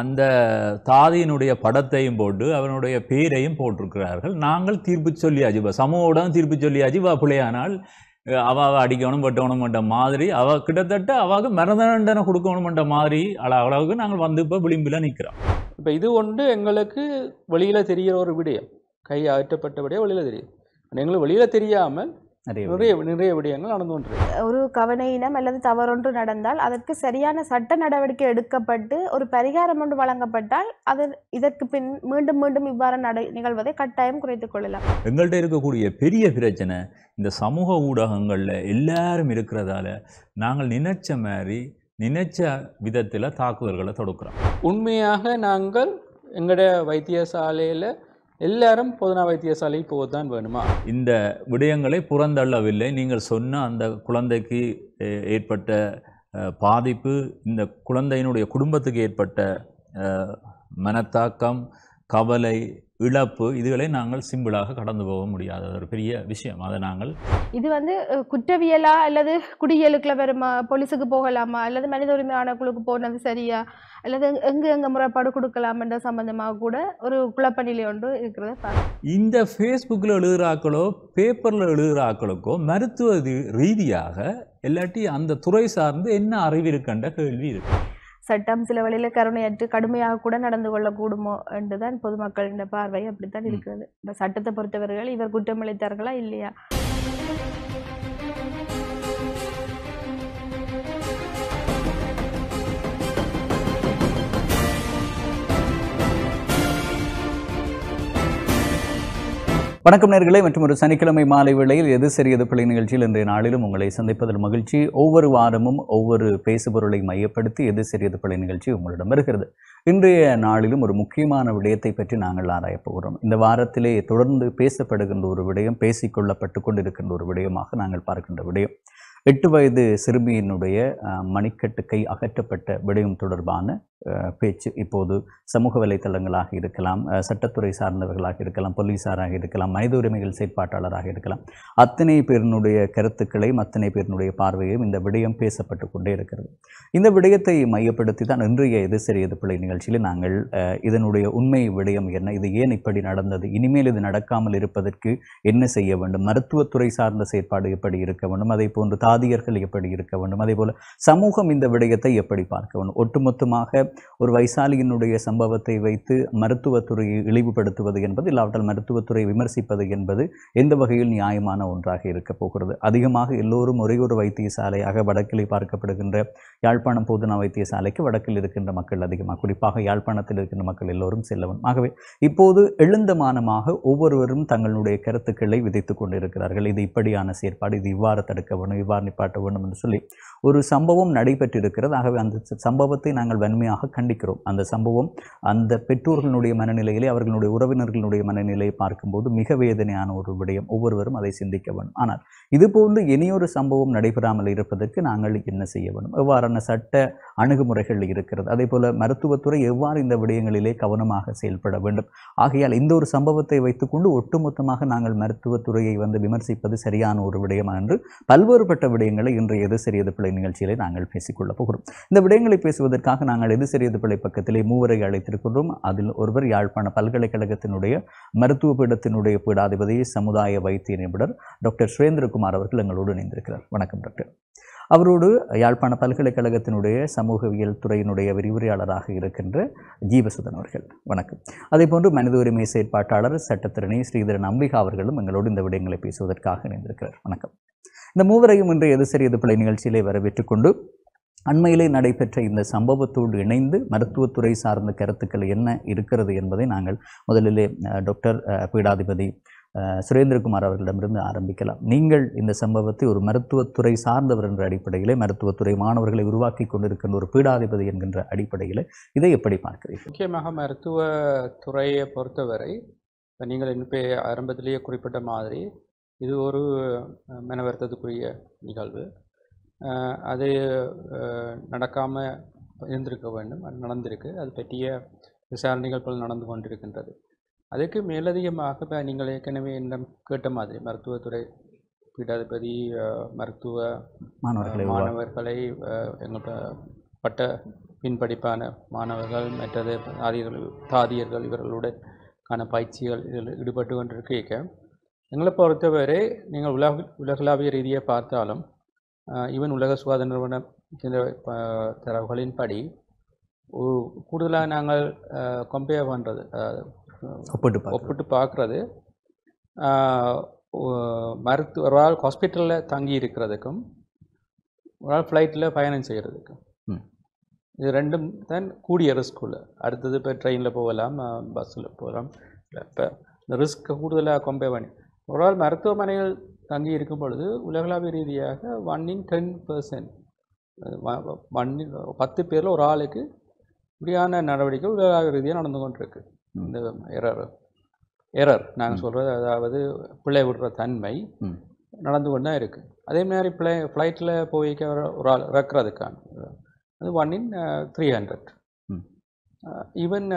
அந்த தாதியினுடைய படத்தையும் போட்டு அவனுடைய பேரையும் போட்டிருக்கிறார்கள். நாங்கள் தீர்ப்பு சொல்லியாச்சு இப்போ சமூக ஊடகம் தீர்ப்பு சொல்லியாச்சு வா பிள்ளையானால் அவாவை அடிக்கணும் வெட்டணும்ன்ற மாதிரி அவ கிட்டத்தட்ட அவாக்கு மரணதண்டனை தண்டனை மாதிரி அளவுக்கு நாங்கள் வந்து இப்போ விளிம்பில் நிற்கிறோம் இப்போ இது ஒன்று எங்களுக்கு வெளியில் தெரிகிற ஒரு விடயம். கை அகற்றப்பட்ட விடயம் வெளியில் தெரியும். எங்களுக்கு வெளியில் தெரியாமல் நிறைய நிறைய விடயங்கள். நடந்து கொண்டிருக்கு. ஒரு கவனையினம் அல்லது தவறொன்று நடந்தால் அதற்கு சரியான சட்ட நடவடிக்கை எடுக்கப்பட்டு ஒரு பரிகாரம் ஒன்று வழங்கப்பட்டால் அது இதற்கு பின் மீண்டும் மீண்டும் இவ்வாறு நட நிகழ்வதை கட்டாயம் குறைத்துக் கொள்ளலாம். எங்கள்கிட்ட இருக்கக்கூடிய பெரிய பிரச்சனை இந்த சமூக ஊடகங்களில் எல்லாரும் இருக்கிறதால நாங்கள் நினைச்ச மாதிரி நினைச்ச விதத்தில் தாக்குதல்களை தொடுக்கிறோம். உண்மையாக நாங்கள் எங்களுடைய வைத்தியசாலையில் எல்லாரும் பொதுநா வைத்தியசாலை போகத்தான் வேணுமா? இந்த விடயங்களை புறந்தள்ளவில்லை. நீங்கள் சொன்ன அந்த குழந்தைக்கு ஏற்பட்ட பாதிப்பு இந்த குழந்தையினுடைய குடும்பத்துக்கு ஏற்பட்ட மனத்தாக்கம் கவலை இழப்பு இதுகளை நாங்கள் சிம்பிளாக கடந்து போக முடியாத. ஒரு பெரிய விஷயம். அதை நாங்கள் இது வந்து குற்றவியலா அல்லது குடியியலுக்குள்ள வருமா? போலீஸுக்கு போகலாமா? அல்லது மனித உரிமை ஆணைக்குழுக்கு போனது சரியா? அல்லது எங்க- எங்க முறைப்பாடு கொடுக்கலாம்ன்ற சம்பந்தமாக கூட ஒரு குழப்ப நிலை ஒன்று இருக்கிறத இந்த ஃபேஸ்புக்கில் எழுதுகிறாக்களோ பேப்பரில் எழுதுகிறாக்களுக்கோ மருத்துவ ரீதியாக இல்லாட்டி அந்த துறை சார்ந்து என்ன அறிவு இருக்கின்ற கேள்வி இருக்கு. சட்டம் சில வழியில கருணையற்று கடுமையாக கூட நடந்து கொள்ளக்கூடுமோ என்றுதான் பொதுமக்களின் பார்வை அப்படித்தான். இருக்கிறது இப்ப சட்டத்தை பொறுத்தவர்கள் இவர் குற்றமளித்தார்களா இல்லையா வணக்கம் நேர்களே மற்றும் ஒரு சனிக்கிழமை மாலை வேளையில் எது சிறியது பிள்ளை நிகழ்ச்சியில் இன்றைய நாளிலும் உங்களை சந்திப்பதில் மகிழ்ச்சி. ஒவ்வொரு வாரமும் ஒவ்வொரு பேசுபொருளை மையப்படுத்தி எது சிறியது பிள்ளை நிகழ்ச்சி உங்களிடம் இருக்கிறது இன்றைய நாளிலும் ஒரு முக்கியமான விடயத்தை பற்றி நாங்கள் ஆராயப் போகிறோம். இந்த வாரத்திலே தொடர்ந்து பேசப்படுகின்ற ஒரு விடயம் பேசிக்கொள்ளப்பட்டு கொண்டிருக்கின்ற ஒரு விடயமாக நாங்கள் பார்க்கின்ற விடயம். எட்டு வயது சிறுமியினுடைய மணிக்கட்டு கை அகற்றப்பட்ட விடயம் தொடர்பான பேச்சு இப்போது சமூக வலைத்தளங்களாக இருக்கலாம் சட்டத்துறை சார்ந்தவர்களாக இருக்கலாம் போலீஸாராக இருக்கலாம் மனித உரிமைகள் செயற்பாட்டாளராக இருக்கலாம். அத்தனை பேரினுடைய கருத்துக்களையும் அத்தனை பேரினுடைய பார்வையும் இந்த விடயம் பேசப்பட்டு கொண்டே இருக்கிறது. இந்த விடயத்தை மையப்படுத்தி தான் இன்றைய எது சரியது பிள்ளை நிகழ்ச்சியில் நாங்கள் இதனுடைய உண்மை விடயம் என்ன இது ஏன் இப்படி நடந்தது இனிமேல் இது நடக்காமல் இருப்பதற்கு என்ன செய்ய வேண்டும் மருத்துவத்துறை சார்ந்த செயற்பாடு எப்படி இருக்க வேண்டும் அதை போன்று தாதியர்கள் எப்படி இருக்க வேண்டும்? அதே போல சமூகம் இந்த விடயத்தை எப்படி பார்க்க வேண்டும்? ஒட்டுமொத்தமாக ஒரு வைசாலியினுடைய சம்பவத்தை வைத்து மருத்துவத்துறையை இழிவுபடுத்துவது என்பது இல்லாவிட்டால் மருத்துவத்துறையை விமர்சிப்பது என்பது எந்த வகையில் நியாயமான ஒன்றாக இருக்கப் போகிறது? அதிகமாக எல்லோரும் ஒரே ஒரு வைத்தியசாலையாக வடக்கிலே பார்க்கப்படுகின்ற யாழ்ப்பாணம் போதுனா வைத்தியசாலைக்கு வடக்கில் இருக்கின்ற மக்கள் அதிகமாக குறிப்பாக யாழ்ப்பாணத்தில் இருக்கின்ற மக்கள் எல்லோரும் செல்லவும். ஆகவே இப்போது எழுந்தமானமாக ஒவ்வொருவரும் தங்களுடைய கருத்துக்களை விதைத்துக் கொண்டிருக்கிறார்கள். இது இப்படியான செயற்பாடு இது இவ்வாறு தடுக்க வேண்டும் இவ்வாறு நிப்பாட்ட வேண்டும் என்று சொல்லி ஒரு சம்பவம் நடைபெற்றிருக்கிறது. ஆகவே அந்த சம்பவத்தை நாங்கள் வன்மையாக கண்டிக்கிறோம். அந்த சம்பவம் அந்த பெற்றோர்களுடைய மனநிலையிலே அவர்களுடைய உறவினர்களுடைய மனநிலையை பார்க்கும்போது மிக வேதனையான ஒரு விடயம். ஒவ்வொருவரும் அதை சிந்திக்க வேண்டும் ஆனால் இதுபோன்று இனியொரு சம்பவம் நடைபெறாமல் இருப்பதற்கு நாங்கள் என்ன செய்ய வேண்டும்? எவ்வாறான சட்ட அணுகுமுறைகள் இருக்கிறது? அதே போல மருத்துவத்துறை எவ்வாறு இந்த விடயங்களிலே கவனமாக செயல்பட வேண்டும்? ஆகையால் இந்த ஒரு சம்பவத்தை வைத்துக்கொண்டு ஒட்டுமொத்தமாக நாங்கள் மருத்துவத்துறையை வந்து விமர்சிப்பது சரியான ஒரு விடயமா என்று பல்வேறுபட்ட விடயங்களை இன்றைய எது சரியது பிள்ளை நிகழ்ச்சியிலே நாங்கள் பேசிக்கொள்ளப் போகிறோம். இந்த விடயங்களை பேசுவதற்காக நாங்கள் எது சரியது பிள்ளை பக்கத்திலே மூவரை அழைத்திருக்கிறோம் அதில் ஒருவர் யாழ்ப்பாண பல்கலைக்கழகத்தினுடைய மருத்துவ பீடத்தினுடைய பீடாதிபதி சமுதாய வைத்திய நிபுணர் டாக்டர் சுரேந்திரகுமார் அவர்கள் எங்களோடு இணைந்திருக்கிறார். வணக்கம் டாக்டர். அவரோடு யாழ்ப்பாண பல்கலைக்கழகத்தினுடைய சமூகவியல் துறையினுடைய விரிவுரையாளராக இருக்கின்ற ஜீவசுதன் அவர்கள். வணக்கம். அதே போன்று மனித உரிமை செயற்பாட்டாளர் சட்டத்திறனி ஸ்ரீதரன் அம்பிகா அவர்களும் எங்களோடு இந்த விடயங்களை பேசுவதற்காக இணைந்திருக்கிறார். வணக்கம். இந்த மூவரையும் இன்று எது சரியது பிள்ளை நிகழ்ச்சியிலே வரவேற்றுக் கொண்டு அண்மையிலே நடைபெற்ற இந்த சம்பவத்தோடு இணைந்து மருத்துவத்துறை சார்ந்த கருத்துக்கள் என்ன இருக்கிறது என்பதை நாங்கள் முதலிலே டாக்டர் பீடாதிபதி சுரேந்திரகுமார் அவர்களிடமிருந்து ஆரம்பிக்கலாம். நீங்கள் இந்த சம்பவத்தை ஒரு மருத்துவத்துறை சார்ந்தவர் என்ற அடிப்படையிலே மருத்துவத்துறை மாணவர்களை உருவாக்கி கொண்டிருக்கின்ற ஒரு பீடாதிபதி என்கின்ற அடிப்படையில் இதை எப்படி பார்க்கிறீர்கள்? முக்கியமாக மருத்துவ துறையை பொறுத்தவரை இப்போ நீங்கள் இன்னும் ஆரம்பத்திலேயே குறிப்பிட்ட மாதிரி இது ஒரு அஹ், மன வருத்தத்துக்குரிய நிகழ்வு அது நடக்காமல் இருந்திருக்க வேண்டும் அது நடந்திருக்கு. அது பற்றிய விசாரணைகள் பல நடந்து கொண்டிருக்கின்றது. அதுக்கு மேலதிகமாக இப்போ நீங்கள் ஏற்கனவே என்னிடம் கேட்ட மாதிரி மருத்துவத்துறை பீடாதிபதி மருத்துவ மாணவர்களை மாணவர்களை எங்கள்கிட்ட பட்ட பின்படிப்பான மாணவர்கள் மற்றது தாதியர்கள் தாதியர்கள் இவர்களுடனான பயிற்சிகள் இதில் ஈடுபட்டு கொண்டிருக்க எங்களை பொறுத்தவரை நீங்கள் உலக உலகளாவிய ரீதியாக பார்த்தாலும் ஈவன் உலக சுகாதார நிறுவனம் தரவுகளின்படி கூடுதலாக நாங்கள் கம்பேர் பண்ணுறது ஒப்பிட்டு. ஒப்பிட்டு பார்க்குறது. மருத்துவ ஒரு ஆள் ஹாஸ்பிட்டலில் தங்கி இருக்கிறதுக்கும் ஒரு ஆள் ஃப்ளைட்டில் பயணம் செய்கிறதுக்கும். இது ரெண்டும் தான் கூடிய ரிஸ்க் உள்ள அடுத்தது இப்போ ட்ரெயினில் போகலாம் பஸ்ஸில் போகலாம். இப்போ இந்த ரிஸ்க்கை கூடுதலாக கம்பேர் பண்ணி ஒரு ஆள் மருத்துவமனையில் தங்கி இருக்கும் பொழுது உலகளாவிய ரீதியாக one in ten percent one பத்து பேரில் ஒரு ஆளுக்கு இப்படியான நடவடிக்கை உலகளாவிய ரீதியாக நடந்து கொண்டிருக்கு. இந்த எரர் எரர் நாங்கள் சொல்கிறது அதாவது பிள்ளை விடுற தன்மை. நடந்து கொண்டு தான் இருக்குது அதே மாதிரி பிள்ளை ஃப்ளைட்டில் போய் ஒரு ஆள் இறக்குறதுக்கான அது one in three hundred. Even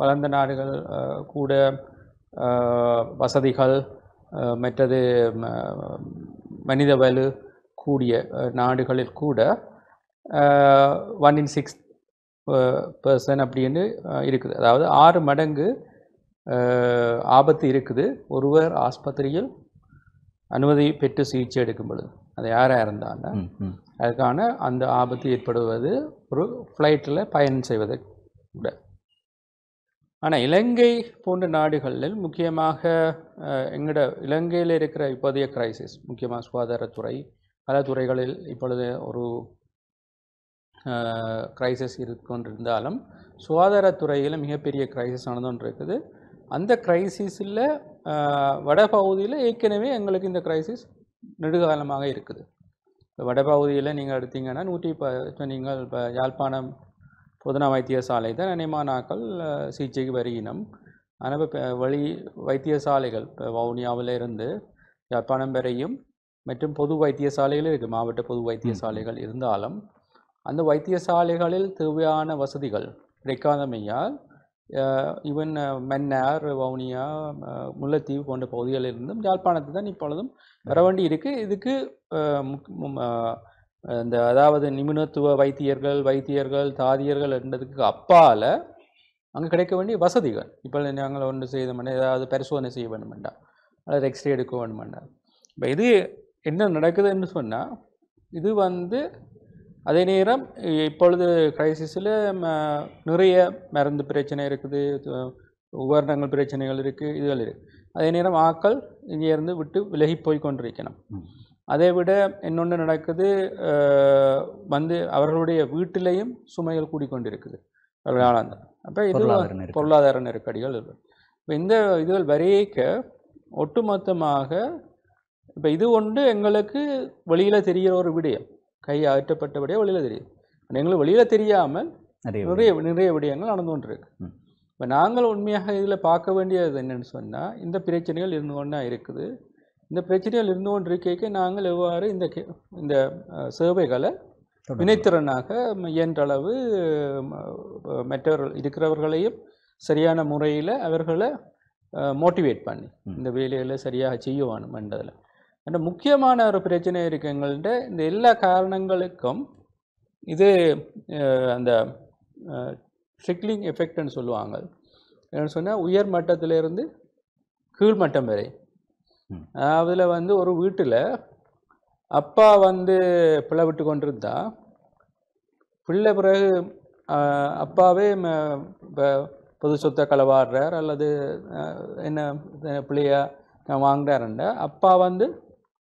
வளர்ந்த நாடுகள் கூட வசதிகள் மற்றது மனித வலு கூடிய நாடுகளில் கூட ஒன் இன் சிக்ஸ் பர்சன் அப்படின்னு இருக்குது. அதாவது ஆறு மடங்கு ஆபத்து இருக்குது. ஒருவர் ஆஸ்பத்திரியில் அனுமதி பெற்று சிகிச்சை எடுக்கும் பொழுது. அது யாராக இருந்தாலும். அதுக்கான அந்த ஆபத்து ஏற்படுவது ஒரு ஃப்ளைட்டில் பயணம் செய்வது கூட. ஆனால் இலங்கை போன்ற நாடுகளில் முக்கியமாக எங்களோட இலங்கையில் இருக்கிற இப்போதைய கிரைசிஸ் முக்கியமாக சுகாதாரத்துறை பல துறைகளில் இப்பொழுது ஒரு கிரைசிஸ் கொண்டிருந்தாலும் சுகாதாரத்துறையில் மிகப்பெரிய கிரைசிஸ் நடந்து கொண்டு இருக்குது. அந்த கிரைசிஸில் வடபகுதியில் ஏற்கனவே எங்களுக்கு இந்த கிரைசிஸ் நெடுகாலமாக இருக்குது. இப்போ வடபகுதியில் நீங்கள் எடுத்தீங்கன்னா நூற்றி ப நீங்கள் இப்போ யாழ்ப்பாணம் பொதுனா வைத்தியசாலை தான் நினைமானாக்கள் சிகிச்சைக்கு வருகினம் ஆனால் இப்போ வழி வைத்தியசாலைகள் இப்போ வவுனியாவில் இருந்து யாழ்ப்பாணம் வரையும் மற்றும் பொது வைத்தியசாலைகள் இருக்குது மாவட்ட பொது வைத்தியசாலைகள் இருந்தாலும் அந்த வைத்தியசாலைகளில் தேவையான வசதிகள். கிடைக்காதமையால் ஈவன் மன்னார் வவுனியா முல்லைத்தீவு போன்ற பகுதிகளிலிருந்தும் யாழ்ப்பாணத்தை தான் இப்பொழுதும் வர வேண்டி இருக்குது இதுக்கு இந்த அதாவது நிபுணத்துவ வைத்தியர்கள் வைத்தியர்கள் தாதியர்கள் என்றதுக்கு அப்பால் அங்கே கிடைக்க வேண்டிய வசதிகள். இப்போ நாங்கள் ஒன்று செய்தோம்னா ஏதாவது பரிசோதனை செய்ய வேணுமெண்டா அல்லது எக்ஸ்ரே எடுக்க வேணுமெண்டா இப்போ இது என்ன நடக்குதுன்னு சொன்னால் இது வந்து அதே நேரம் இப்பொழுது கிரைசிஸில் நிறைய மருந்து பிரச்சனை இருக்குது உபகரணங்கள் பிரச்சனைகள் இருக்குது இதுகள் இருக்குது அதே நேரம் ஆக்கள் இங்கேருந்து விட்டு விலகி போய் கொண்டிருக்கணும். அதை விட இன்னொன்று நடக்குது வந்து அவர்களுடைய வீட்டிலையும் சுமைகள் கூடிக்கொண்டிருக்குது. அவர்களால் அப்போ இது பொருளாதார நெருக்கடி. பொருளாதார நெருக்கடிகள் இருக்கு இப்போ இந்த இதுகள் வரையக்க ஒட்டுமொத்தமாக இப்போ இது ஒன்று எங்களுக்கு வெளியில் தெரிகிற ஒரு விடயம். கை அகற்றப்பட்ட விடயம் வெளியில் தெரியுது ஆனா எங்களுக்கு வெளியில் தெரியாமல் நிறைய நிறைய விடயங்கள் நடந்து கொண்டிருக்கு. இப்போ நாங்கள் உண்மையாக இதில் பார்க்க வேண்டியது என்னன்னு சொன்னால் இந்த பிரச்சனைகள் இருந்து கொண்டா இருக்குது இந்த பிரச்சனைகள் இருந்து கொண்டு இருக்கைக்கு நாங்கள் எவ்வாறு இந்த இந்த சேவைகளை. வினைத்திறனாக இயன்றளவு மற்றவர்கள் இருக்கிறவர்களையும் சரியான முறையில் அவர்களை மோட்டிவேட் பண்ணி. இந்த வேலைகளை சரியாக செய்ய வேணும் என்றதில் அந்த முக்கியமான ஒரு பிரச்சனை இருக்கு எங்கள்கிட்ட இந்த எல்லா காரணங்களுக்கும் இது அந்த ட்ரிக்லிங் எஃபெக்ட்னு சொல்லுவாங்க. என்னன்னு சொன்னால் உயர் மட்டத்திலிருந்து கீழ்மட்டம் வரை. அதில் வந்து ஒரு வீட்டில் அப்பா வந்து பிள்ளை விட்டு கொண்டிருந்தா பிள்ளை பிறகு அப்பாவே பொது சொத்தை களவாடுறார் அல்லது என்ன பிள்ளைய வாங்குறாருண்டா அப்பா வந்து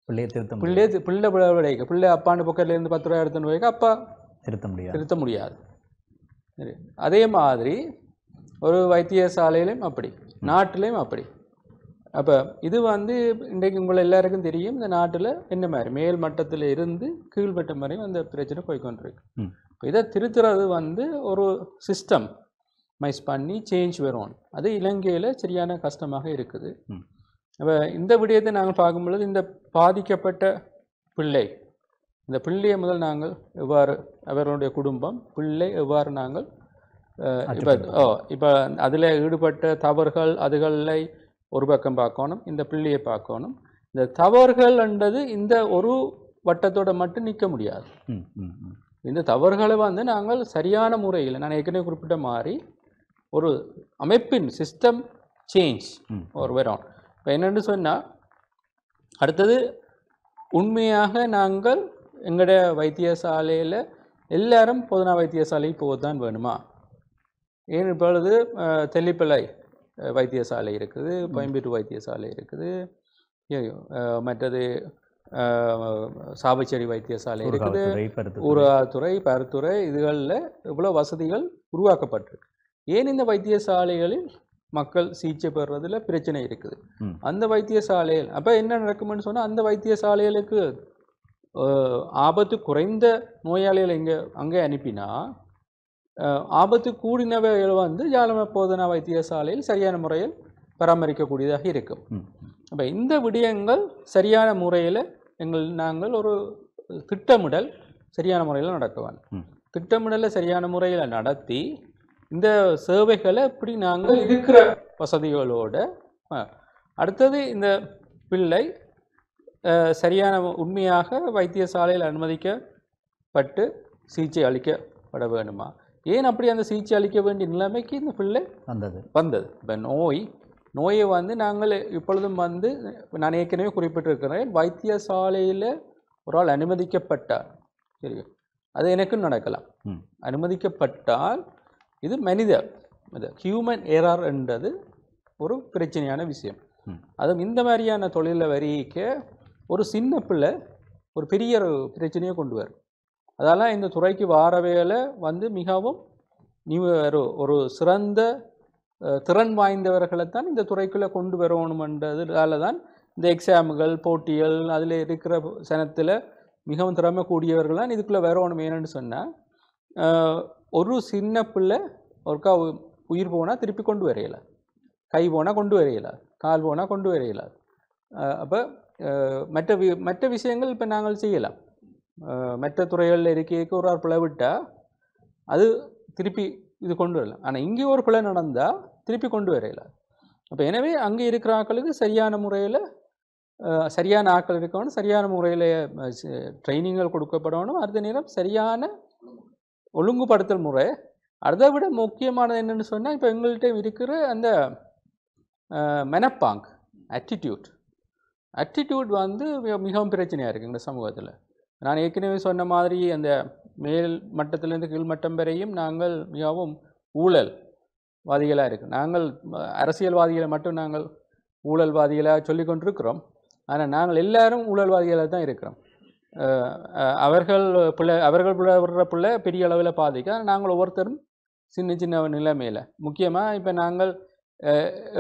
பிள்ளையை திருத்த பிள்ளைய பிள்ளை பிள்ளை விடைக்க பிள்ளை அப்பாண்டு பக்கத்துல இருந்து பத்து ரூபா எடுத்துன்னு போய்க்க அப்பா திருத்த முடியாது. திருத்த முடியாது. அதே மாதிரி ஒரு வைத்தியசாலையிலையும் அப்படி நாட்டிலையும் அப்படி. அப்போ இது வந்து இன்றைக்கு உங்களை எல்லாருக்கும் தெரியும் இந்த நாட்டில் என்ன மாதிரி மேல் மட்டத்தில் இருந்து கீழ்மட்டம் வரையும் அந்த பிரச்சனை போய்க்கொண்டிருக்கு. ம். இப்போ இதை திருத்துறது வந்து ஒரு சிஸ்டம் மைஸ் பண்ணி சேஞ்ச் வரும். அது இலங்கையில் சரியான கஷ்டமாக இருக்குது. அப்போ இந்த விடயத்தை நாங்கள் பார்க்கும்பொழுது இந்த பாதிக்கப்பட்ட பிள்ளை இந்த பிள்ளையை முதல் நாங்கள் எவ்வாறு அவர்களுடைய குடும்பம் பிள்ளை எவ்வாறு நாங்கள் இப்போ ஓ இப்போ அதில் ஈடுபட்ட தவறுகள் அதுகளை ஒரு பக்கம் பார்க்கணும் இந்த பிள்ளையை பார்க்கணும். இந்த தவறுகள் என்றது இந்த ஒரு வட்டத்தோட மட்டும் நிற்க முடியாது. இந்த தவறுகளை வந்து நாங்கள் சரியான முறையில் நான் ஏற்கனவே குறிப்பிட்ட மாதிரி ஒரு அமைப்பின் சிஸ்டம் சேஞ்ச். ஒரு வரும் இப்போ என்னென்னு சொன்னால் அடுத்தது உண்மையாக நாங்கள் எங்களுடைய வைத்தியசாலையில் எல்லாரும் பொதுநா வைத்தியசாலைக்கு போகத்தான் வேணுமா? ஏன் இப்பொழுது அஹ், தெல்லிப்பளை அஹ், வைத்தியசாலை இருக்குது கோயம்பேடு வைத்தியசாலை இருக்குது மற்றது அஹ், சாவச்சேரி வைத்தியசாலை இருக்குது. ஊரகத்துறை பருத்துறை இதுகளில் இவ்வளோ வசதிகள் உருவாக்கப்பட்டிருக்கு. ஏன் இந்த வைத்தியசாலைகளில் மக்கள் சிகிச்சை பெறுறதுல பிரச்சனை இருக்குது. அந்த வைத்தியசாலைகள் அப்போ என்ன நடக்கும்னு சொன்னால் அந்த வைத்தியசாலைகளுக்கு ஆபத்து குறைந்த நோயாளிகளை இங்கே அங்கே அனுப்பினா ஆபத்து கூடினவைகள் வந்து ஜாலம போதனா வைத்தியசாலையில் சரியான முறையில் பராமரிக்கக்கூடியதாக இருக்கும். அப்போ இந்த விடயங்கள் சரியான முறையில் எங்கள் நாங்கள் ஒரு திட்டமிடல் சரியான முறையில் நடக்குவாங்க ம். திட்டமிடலை சரியான முறையில் நடத்தி இந்த சேவைகளை இப்படி நாங்கள் இருக்கிற வசதிகளோட அடுத்தது இந்த பிள்ளை சரியான உண்மையாக வைத்தியசாலையில் அனுமதிக்கப்பட்டு சிகிச்சை அளிக்கப்பட வேணுமா ஏன் அப்படி அந்த சிகிச்சை அளிக்க வேண்டிய நிலைமைக்கு இந்த பிள்ளை வந்தது. வந்தது? இப்போ நோய் நோயை வந்து நாங்கள் இப்பொழுதும் வந்து நான் ஏற்கனவே குறிப்பிட்டிருக்கிறேன் வைத்தியசாலையில் ஒரு ஆள் அனுமதிக்கப்பட்டார். சரி அது எனக்கும் நடக்கலாம். அனுமதிக்கப்பட்டால் இது மனித இது ஹியூமன் எரர் என்றது ஒரு பிரச்சனையான விஷயம். அதுவும் இந்த மாதிரியான தொழிலில் வரிக்க ஒரு சின்ன பிள்ளை ஒரு பெரிய பிரச்சனையை கொண்டு வரும் அதெல்லாம் இந்த துறைக்கு வாரவையில் வந்து மிகவும் நீ ஒரு ஒரு சிறந்த திறன் வாய்ந்தவர்களைத்தான் இந்த துறைக்குள்ளே கொண்டு வரணுமென்றதுனால தான் இந்த எக்ஸாமுகள் போட்டிகள் அதில் இருக்கிற சனத்தில் மிகவும் திறமை கூடியவர்கள் தான் இதுக்குள்ளே வரணும் ஏன்னு சொன்னால் ஒரு சின்ன பிள்ளை ஒருக்கா உ- உயிர் போனால் திருப்பி கொண்டு வரையல. கை போனால் கொண்டு வரையல. கால் போனால் கொண்டு வரையல. அப்போ மற்ற வி மற்ற விஷயங்கள் இப்போ நாங்கள் செய்யலாம். மற்ற துறைகளில் இருக்க ஒரு ஆள் பிழை விட்டால் அது திருப்பி இது கொண்டு வரலாம். ஆனால் இங்கே ஒரு பிள்ளை நடந்தால் திருப்பி கொண்டு வரையல. அப்போ எனவே அங்கே இருக்கிற ஆட்களுக்கு சரியான முறையில் சரியான ஆட்கள் இருக்கணும் சரியான முறையில் ட்ரைனிங்கள் கொடுக்கப்படணும். அடுத்த நேரம் சரியான ஒழுங்குபடுத்தல் முறை. அதை விட முக்கியமானது என்னென்னு சொன்னால் இப்போ எங்கள்கிட்ட இருக்கிற அந்த மெனப்பாங்க் ஆட்டிடியூட் ஆட்டிடியூட் வந்து மிக- மிகவும் பிரச்சனையாக இருக்குது இந்த சமூகத்தில். நான் ஏற்கனவே சொன்ன மாதிரி அந்த மேல் மட்டத்திலேருந்து கீழ்மட்டம் வரையும் நாங்கள் மிகவும் ஊழல்வாதிகளாக இருக்கு. நாங்கள் அரசியல்வாதிகளை மட்டும் நாங்கள் ஊழல்வாதிகளாக சொல்லிக் கொண்டிருக்கிறோம் ஆனால் நாங்கள் எல்லாரும் ஊழல்வாதிகளாக தான் இருக்கிறோம். அவர்கள் பிள்ளை அவர்கள் பிள்ளை விடுற பிள்ளை பெரிய அளவில் பாதிக்க நாங்கள் ஒவ்வொருத்தரும் சின்ன சின்ன நிலைமையில். முக்கியமாக இப்போ நாங்கள்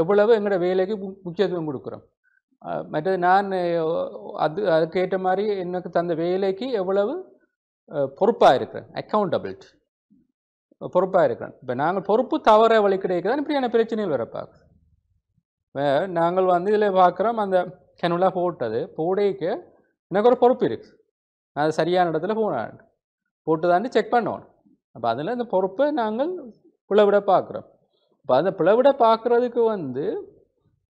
எவ்வளவு எங்களோட வேலைக்கு முக்கியத்துவம் கொடுக்குறோம். மற்றது நான் அது அதுக்கேற்ற மாதிரி எனக்கு தந்த வேலைக்கு எவ்வளவு பொறுப்பாக இருக்கிறேன். அக்கௌண்டபிலிட்டி பொறுப்பாக இருக்கிறேன். இப்போ நாங்கள் பொறுப்பு தவற வழி கிடைக்கிறதா இப்படியான பிரச்சனைகள் வர நாங்கள் வந்து இதில் பார்க்குறோம் அந்த கெனுலா போட்டது போடைக்கு எனக்கு ஒரு பொறுப்பு இருக்குது அது சரியான இடத்துல போனேன் போட்டு தாண்டி செக் பண்ணணும் அப்போ அதில் இந்த பொறுப்பை நாங்கள் பிளவிட பார்க்குறோம். இப்போ அந்த பிளவிட பார்க்குறதுக்கு வந்து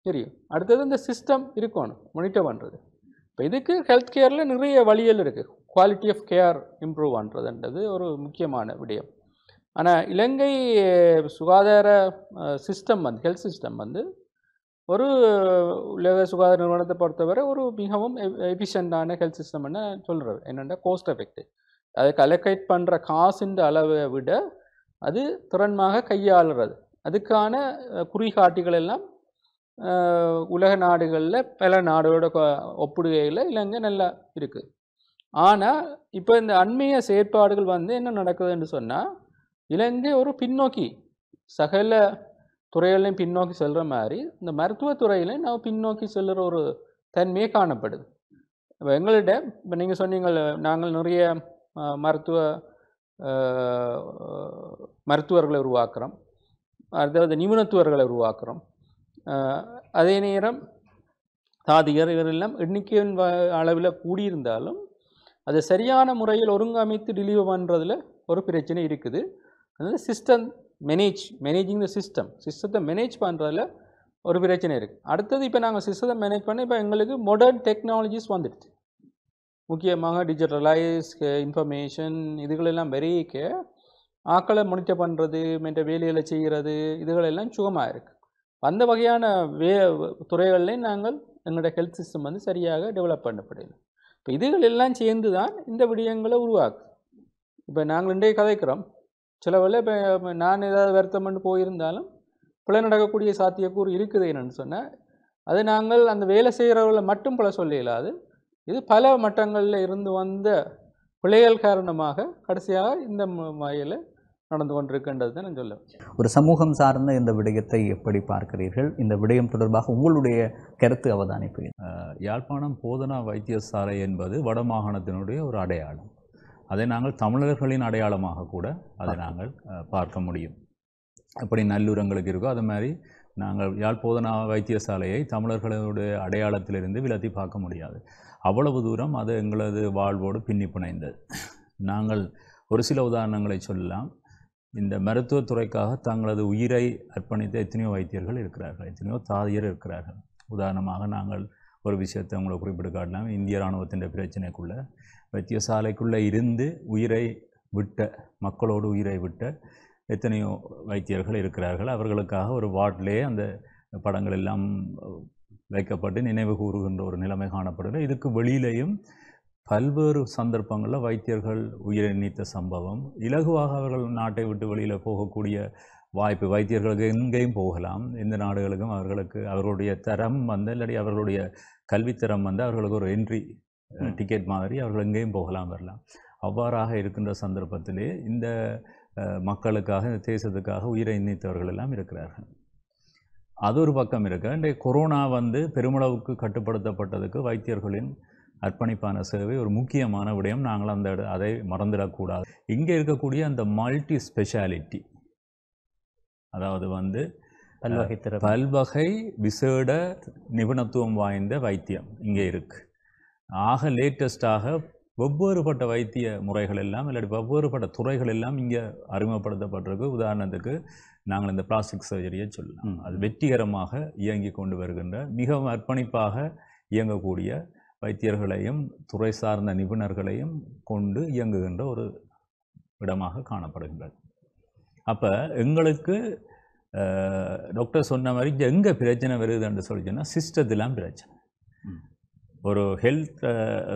தெரியும். அடுத்தது இந்த சிஸ்டம் இருக்கணும். மானிட்டர் பண்ணுறது இப்போ இதுக்கு ஹெல்த் கேரில் நிறைய வழிகள் இருக்குது குவாலிட்டி ஆஃப் கேர் இம்ப்ரூவ் பண்ணுறதுன்றது ஒரு முக்கியமான விடயம். ஆனால் இலங்கை சுகாதார சிஸ்டம் வந்து ஹெல்த் சிஸ்டம் வந்து ஒரு உலக சுகாதார நிறுவனத்தை பொறுத்தவரை ஒரு மிகவும் எஃபிஷியண்டான ஹெல்த் சிஸ்டம்னு சொல்கிறது என்னென்னா கோஸ்ட் எஃபெக்ட் அதை கலெக்ட் பண்ணுற காசுன்ற அளவை விட அது திறன்மாக கையாளுறது. அதுக்கான குறிகாட்டிகள் எல்லாம் உலக நாடுகளில் பல நாடுகளோட ஒப்புடுகையில் இலங்கை நல்லா இருக்குது ஆனால் இப்போ இந்த அண்மைய செயற்பாடுகள் வந்து என்ன நடக்குதுன்னு சொன்னால் இலங்கை ஒரு பின்னோக்கி. சகல துறைகளையும் பின்னோக்கி செல்கிற மாதிரி இந்த மருத்துவத்துறையிலையும் நம்ம பின்னோக்கி செல்கிற ஒரு தன்மையே காணப்படுது. இப்போ எங்கள்கிட்ட இப்போ நீங்கள் சொன்னீங்கள் நாங்கள் நிறைய மருத்துவ மருத்துவர்களை உருவாக்குறோம். அதாவது நிபுணத்துவர்களை உருவாக்குறோம். அதே நேரம் தாதிகர் இவரெல்லாம் எண்ணிக்கையின் அளவில் கூடியிருந்தாலும் அதை சரியான முறையில் ஒருங்கமைத்து டெலிவர் பண்ணுறதுல ஒரு பிரச்சனை இருக்குது. அதனால் system manage managing the system சிஸ்டத்தை மேனேஜ் பண்ணுறதுல ஒரு பிரச்சனை இருக்குது அடுத்தது இப்போ நாங்கள் சிஸ்டத்தை மேனேஜ் பண்ண இப்போ எங்களுக்கு மாடர்ன் டெக்னாலஜிஸ் வந்துடுச்சு. முக்கியமாக டிஜிட்டலைஸ் இன்ஃபர்மேஷன் இதுகளெல்லாம் வெறியிக்க ஆக்களை மானிட்டர் பண்ணுறது மற்ற வேலைகளை செய்கிறது இதுகளெல்லாம் சுகமாக இருக்குது அந்த வகையான வே துறைகள்லேயும் நாங்கள் எங்களோட ஹெல்த் சிஸ்டம் வந்து சரியாக டெவலப் பண்ணப்படுது இப்போ இதுகள் எல்லாம் சேர்ந்து தான் இந்த விடயங்களை உருவாக்கு இப்போ நாங்கள் இன்றைய கதைக்கிறோம். சில வேளை இப்போ நான் ஏதாவது வருத்தம் பண்ணி போயிருந்தாலும் பிழை நடக்கக்கூடிய சாத்தியக்கூறு இருக்குது என்னன்னு சொன்னால் அது நாங்கள் அந்த வேலை செய்கிறவர்களை மட்டும் பல சொல்ல இயலாது. இது பல மட்டங்களில் இருந்து வந்த பிழைகள் காரணமாக கடைசியாக இந்த வகையில் நடந்து கொண்டிருக்கின்றது தான் நான் சொல்ல ஒரு சமூகம் சார்ந்த இந்த விடயத்தை எப்படி பார்க்கிறீர்கள்? இந்த விடயம் தொடர்பாக உங்களுடைய கருத்து அவதானிப்பு? யாழ்ப்பாணம் போதனா வைத்தியசாலை என்பது வடமாகாணத்தினுடைய ஒரு அடையாளம். அதை நாங்கள் தமிழர்களின் அடையாளமாக கூட அதை நாங்கள் பார்க்க முடியும். எப்படி நல்லுரங்களுக்கு இருக்கோ அது மாதிரி நாங்கள் யாழ் போதனா வைத்தியசாலையை தமிழர்களுடைய அடையாளத்திலிருந்து விலத்தி பார்க்க முடியாது. அவ்வளவு தூரம் அது எங்களது வாழ்வோடு பின்னி பிணைந்தது நாங்கள் ஒரு சில உதாரணங்களை சொல்லலாம். இந்த மருத்துவத்துறைக்காக தங்களது உயிரை அர்ப்பணித்த எத்தனையோ வைத்தியர்கள் இருக்கிறார்கள். எத்தனையோ தாதியர் இருக்கிறார்கள். உதாரணமாக நாங்கள் ஒரு விஷயத்தை உங்களை குறிப்பிட்டு காட்டலாம் இந்திய இராணுவத்தின் பிரச்சனைக்குள்ள வைத்தியசாலைக்குள்ளே இருந்து உயிரை விட்ட மக்களோடு உயிரை விட்ட எத்தனையோ வைத்தியர்கள் இருக்கிறார்கள். அவர்களுக்காக ஒரு வார்டிலே அந்த படங்கள் எல்லாம் வைக்கப்பட்டு நினைவு கூறுகின்ற ஒரு நிலைமை காணப்படுகிறது இதுக்கு வெளியிலேயும் பல்வேறு சந்தர்ப்பங்களில் வைத்தியர்கள் உயிரை நீத்த சம்பவம். இலகுவாக அவர்கள் நாட்டை விட்டு வெளியில் போகக்கூடிய வாய்ப்பு வைத்தியர்களுக்கு எங்கேயும் போகலாம். எந்த நாடுகளுக்கும் அவர்களுக்கு அவர்களுடைய தரம் வந்து இல்லாட்டி அவர்களுடைய கல்வித்தரம் வந்து அவர்களுக்கு ஒரு என்ட்ரி டிக்கெட் மாதிரி அவர்கள் எங்கேயும் போகலாம் வரலாம். அவ்வாறாக இருக்கின்ற சந்தர்ப்பத்திலே இந்த மக்களுக்காக இந்த தேசத்துக்காக உயிரை நீத்தவர்கள் எல்லாம் இருக்கிறார்கள். அது ஒரு பக்கம் இருக்கு. இன்றைய கொரோனா வந்து பெருமளவுக்கு கட்டுப்படுத்தப்பட்டதுக்கு வைத்தியர்களின் அர்ப்பணிப்பான சேவை ஒரு முக்கியமான விடயம். நாங்கள் அந்த அதை மறந்துடக்கூடாது. இங்கே இருக்கக்கூடிய அந்த மல்டி ஸ்பெஷாலிட்டி அதாவது வந்து பல்வகை பல்வகை விசேட நிபுணத்துவம் வாய்ந்த வைத்தியம் இங்கே இருக்கு. ஆக லேட்டஸ்டாக வெவ்வேறுபட்ட வைத்திய முறைகள் எல்லாம் இல்லாட்டி வெவ்வேறுபட்ட துறைகள் எல்லாம் இங்கே அறிமுகப்படுத்தப்பட்டிருக்கு உதாரணத்துக்கு நாங்கள் இந்த பிளாஸ்டிக் சர்ஜரியை சொல்லலாம். அது வெற்றிகரமாக இயங்கி கொண்டு வருகின்ற மிகவும் அர்ப்பணிப்பாக இயங்கக்கூடிய வைத்தியர்களையும் துறை சார்ந்த நிபுணர்களையும் கொண்டு இயங்குகின்ற ஒரு இடமாக காணப்படுகின்றது அப்போ எங்களுக்கு டாக்டர் சொன்ன மாதிரி எங்கே பிரச்சனை வருதுன்னு சொல்லிச்சுன்னா சிஸ்டத்திலாம் பிரச்சனை. ஒரு ஹெல்த்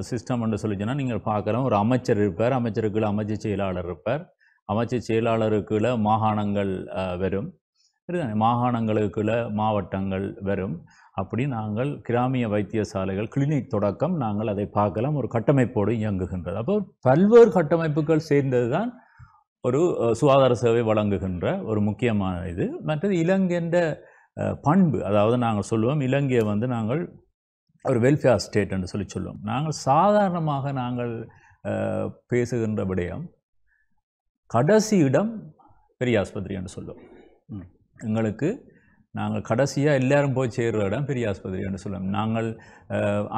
சிஸ்டம்னு சொன்னால் நீங்கள் பார்க்கலாம் ஒரு அமைச்சர் இருப்பார் அமைச்சருக்குள்ள அமைச்சர் செயலாளர் இருப்பார். அமைச்சர் செயலாளருக்குள்ள மாகாணங்கள் வரும். சரிதானே மாகாணங்களுக்குள்ள மாவட்டங்கள் வரும். அப்படி நாங்கள் கிராமிய வைத்தியசாலைகள் கிளினிக் தொடக்கம் நாங்கள் அதை பார்க்கலாம் ஒரு கட்டமைப்போடு இயங்குகின்றது. அப்போ பல்வேறு கட்டமைப்புகள் சேர்ந்தது தான் ஒரு சுகாதார சேவை வழங்குகின்ற ஒரு முக்கியமான இது. மற்றது இலங்கைன்ற பண்பு அதாவது நாங்கள் சொல்லுவோம் இலங்கையை வந்து நாங்கள் ஒரு வெல்ஃபேர் ஸ்டேட் என்று சொல்லி சொல்லுவோம் நாங்கள் சாதாரணமாக நாங்கள் பேசுகின்ற விடயம் கடைசி இடம் பெரிய ஆஸ்பத்திரி என்று சொல்லுவோம். எங்களுக்கு நாங்கள் கடைசியாக எல்லாரும் போய் சேர்ற இடம் பெரிய ஆஸ்பத்திரி என்று சொல்லுவோம் நாங்கள்